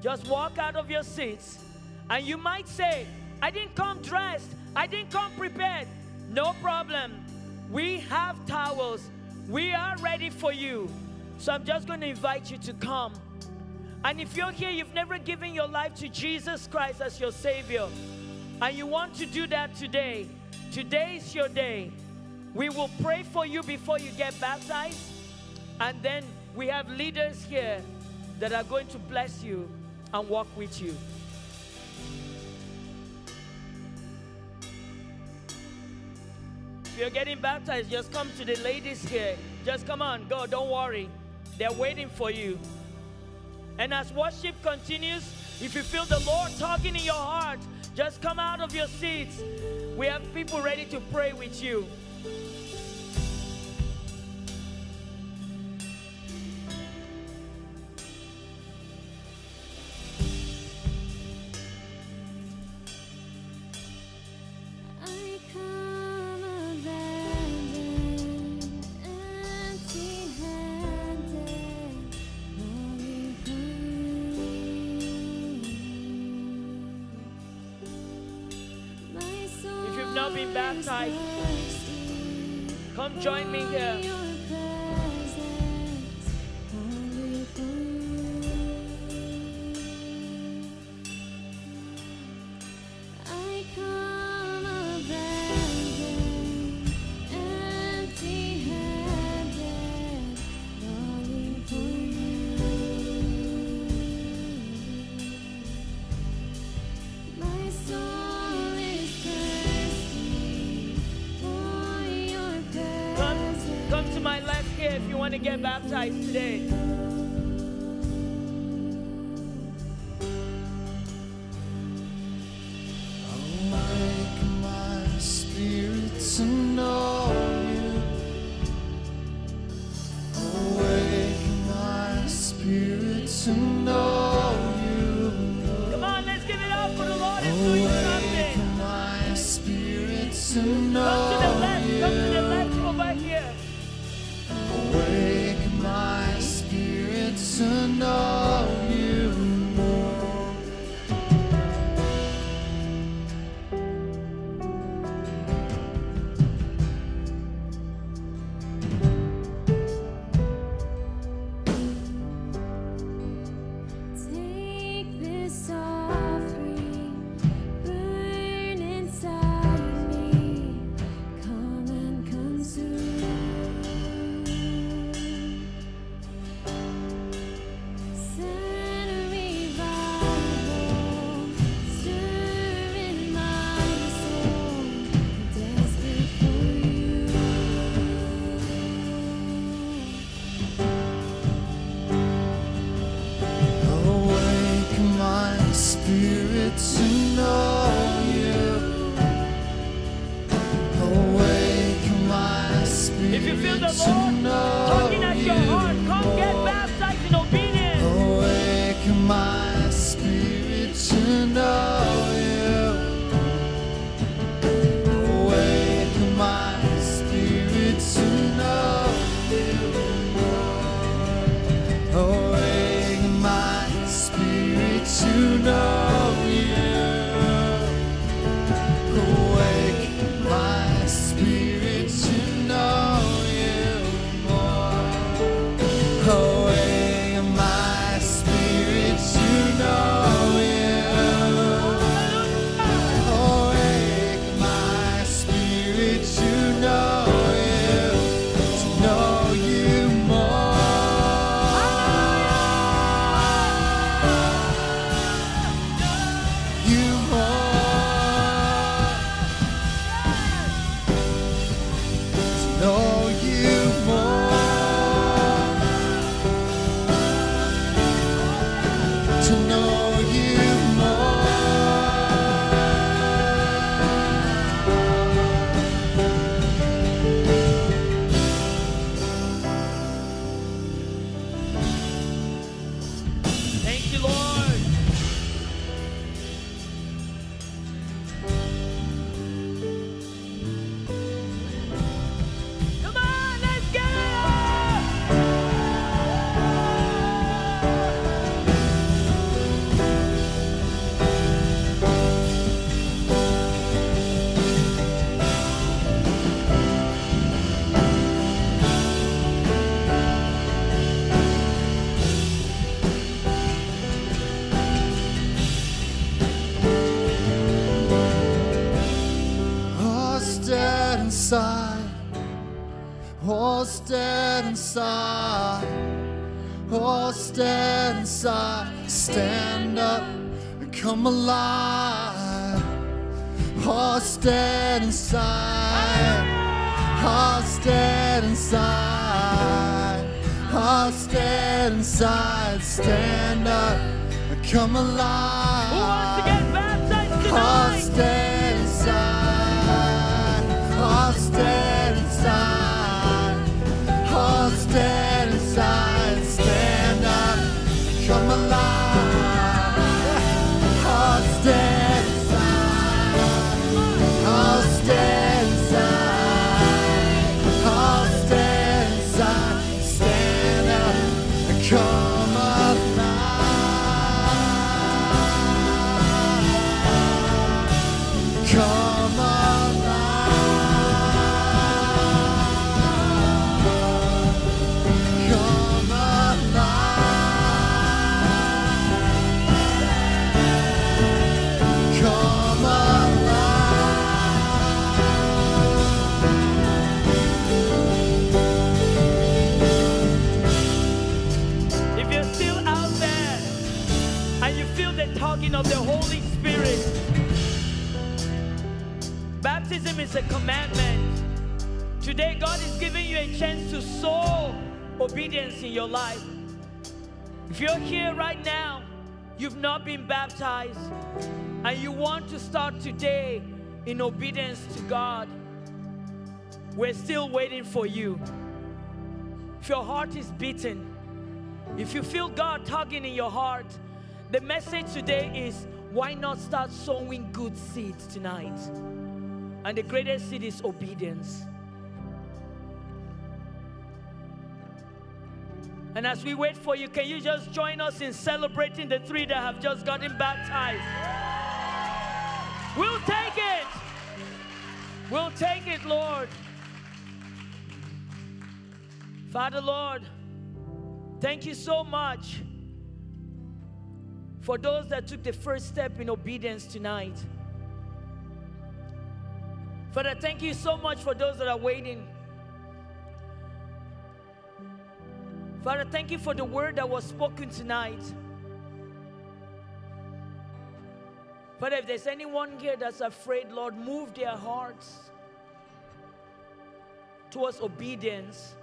Just walk out of your seats, and you might say, I didn't come dressed. I didn't come prepared. No problem. We have towels. We are ready for you. So I'm just going to invite you to come. And if you're here, you've never given your life to Jesus Christ as your Savior, and you want to do that today, today is your day. We will pray for you before you get baptized, and then we have leaders here that are going to bless you and walk with you. If you're getting baptized, just come to the ladies here. Just come on, go, don't worry. They're waiting for you. And as worship continues, if you feel the Lord talking in your heart, just come out of your seats. We have people ready to pray with you. Join me inside. All's dead inside. Stand up and come alive. All's dead inside. All's dead inside. All's dead inside. Stand up and come alive. Who wants to get baptized tonight? dead inside. Hearts dead inside. Dead baptism is a commandment. Today, God is giving you a chance to sow obedience in your life. If you're here right now, you've not been baptized, and you want to start today in obedience to God, we're still waiting for you. If your heart is beating, if you feel God tugging in your heart, the message today is why not start sowing good seeds tonight? And the greatest seed is obedience. And as we wait for you, can you just join us in celebrating the three that have just gotten baptized? We'll take it. We'll take it, Lord. Father, Lord, Thank you so much for those that took the first step in obedience tonight. Father, thank you so much for those that are waiting. Father, thank you for the word that was spoken tonight. Father, if there's anyone here that's afraid, Lord, move their hearts towards obedience.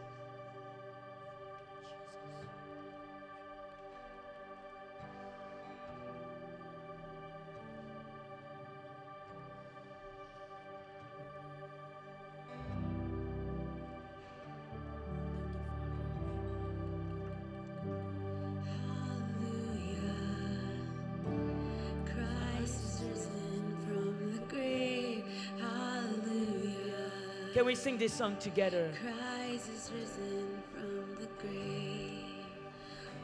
We sing this song together? Christ is risen from the grave.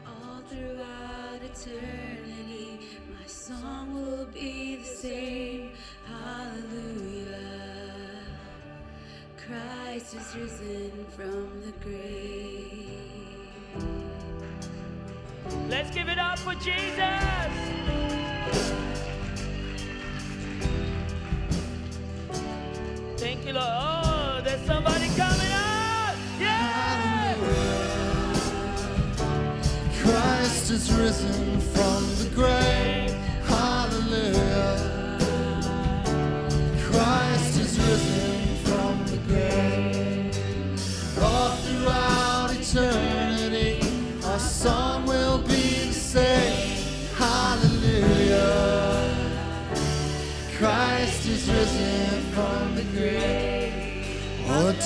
All throughout eternity, my song will be the same. Hallelujah. Christ is risen from the grave. Let's give it up for Jesus. There's somebody coming up. Yeah. Christ is risen from the grave.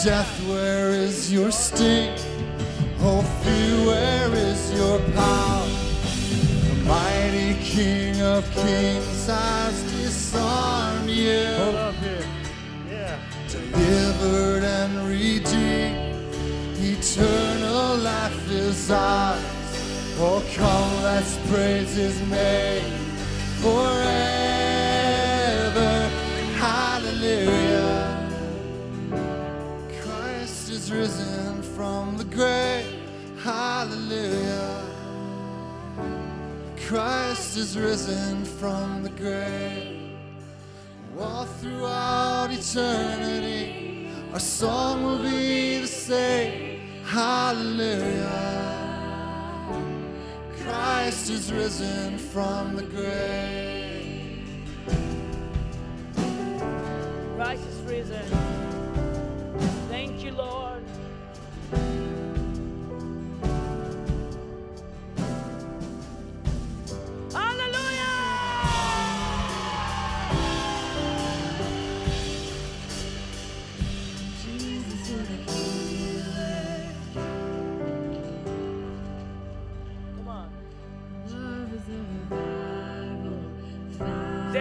Death, where is your sting? Oh, fear, where is your power? The mighty King of Kings has disarmed you. Hold up here. Yeah. Delivered and redeemed, eternal life is ours. Oh, come, let's praise His name forever. Grave. Hallelujah. Christ is risen from the grave. All throughout eternity, Our song will be the same. Hallelujah. Christ is risen from the grave.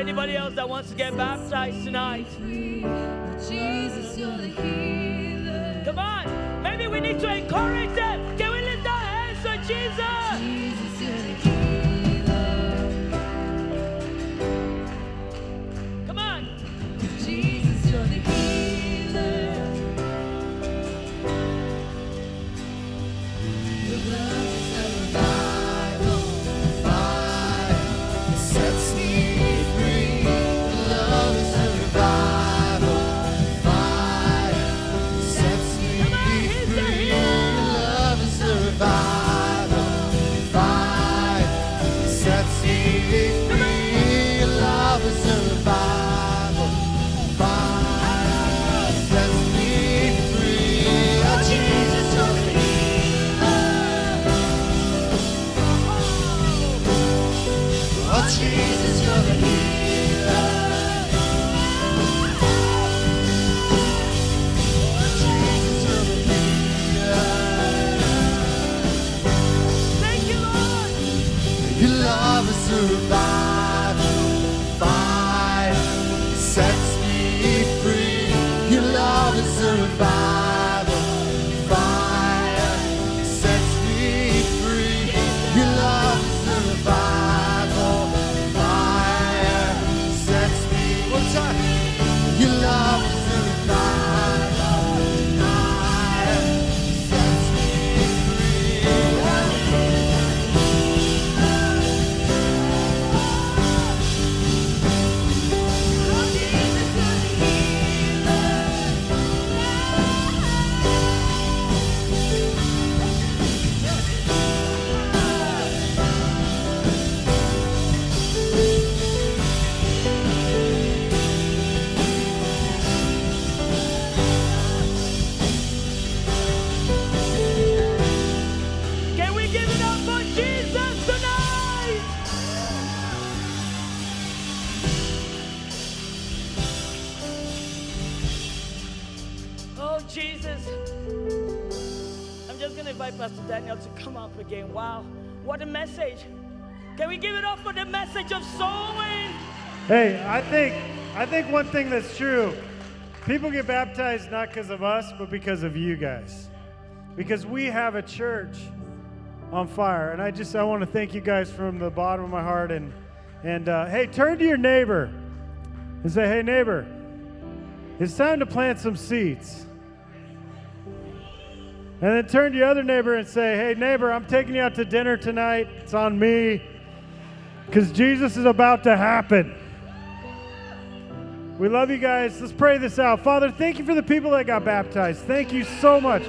Anybody else that wants to get baptized tonight? Jesus, you're the healer. Come on. Maybe we need to encourage them. Message. Can we give it up for the message of sowing? Hey, I think I think one thing that's true. People get baptized not because of us, but because of you guys. Because we have a church on fire. And I just I want to thank you guys from the bottom of my heart and and uh, hey, turn to your neighbor and say, "Hey neighbor, it's time to plant some seeds." And then turn to your other neighbor and say, "Hey neighbor, I'm taking you out to dinner tonight. It's on me." Because Jesus is about to happen. We love you guys. Let's pray this out. Father, thank you for the people that got baptized. Thank you so much.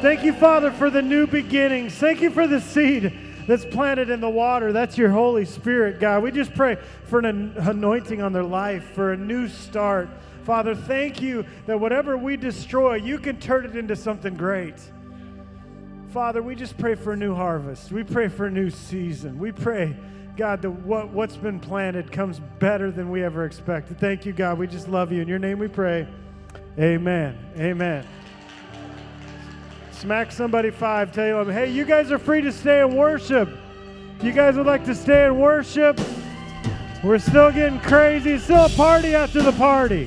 Thank you, Father, for the new beginnings. Thank you for the seed that's planted in the water. That's your Holy Spirit, God. We just pray for an anointing on their life, for a new start. Father, thank you that whatever we destroy, you can turn it into something great. Father, we just pray for a new harvest. We pray for a new season. We pray, God, that what, what's been planted comes better than we ever expected. Thank you, God. We just love you. In your name we pray. Amen. Amen. Smack somebody five. Tell them, hey, you guys are free to stay and worship. If you guys would like to stay and worship, we're still getting crazy. It's still a party after the party.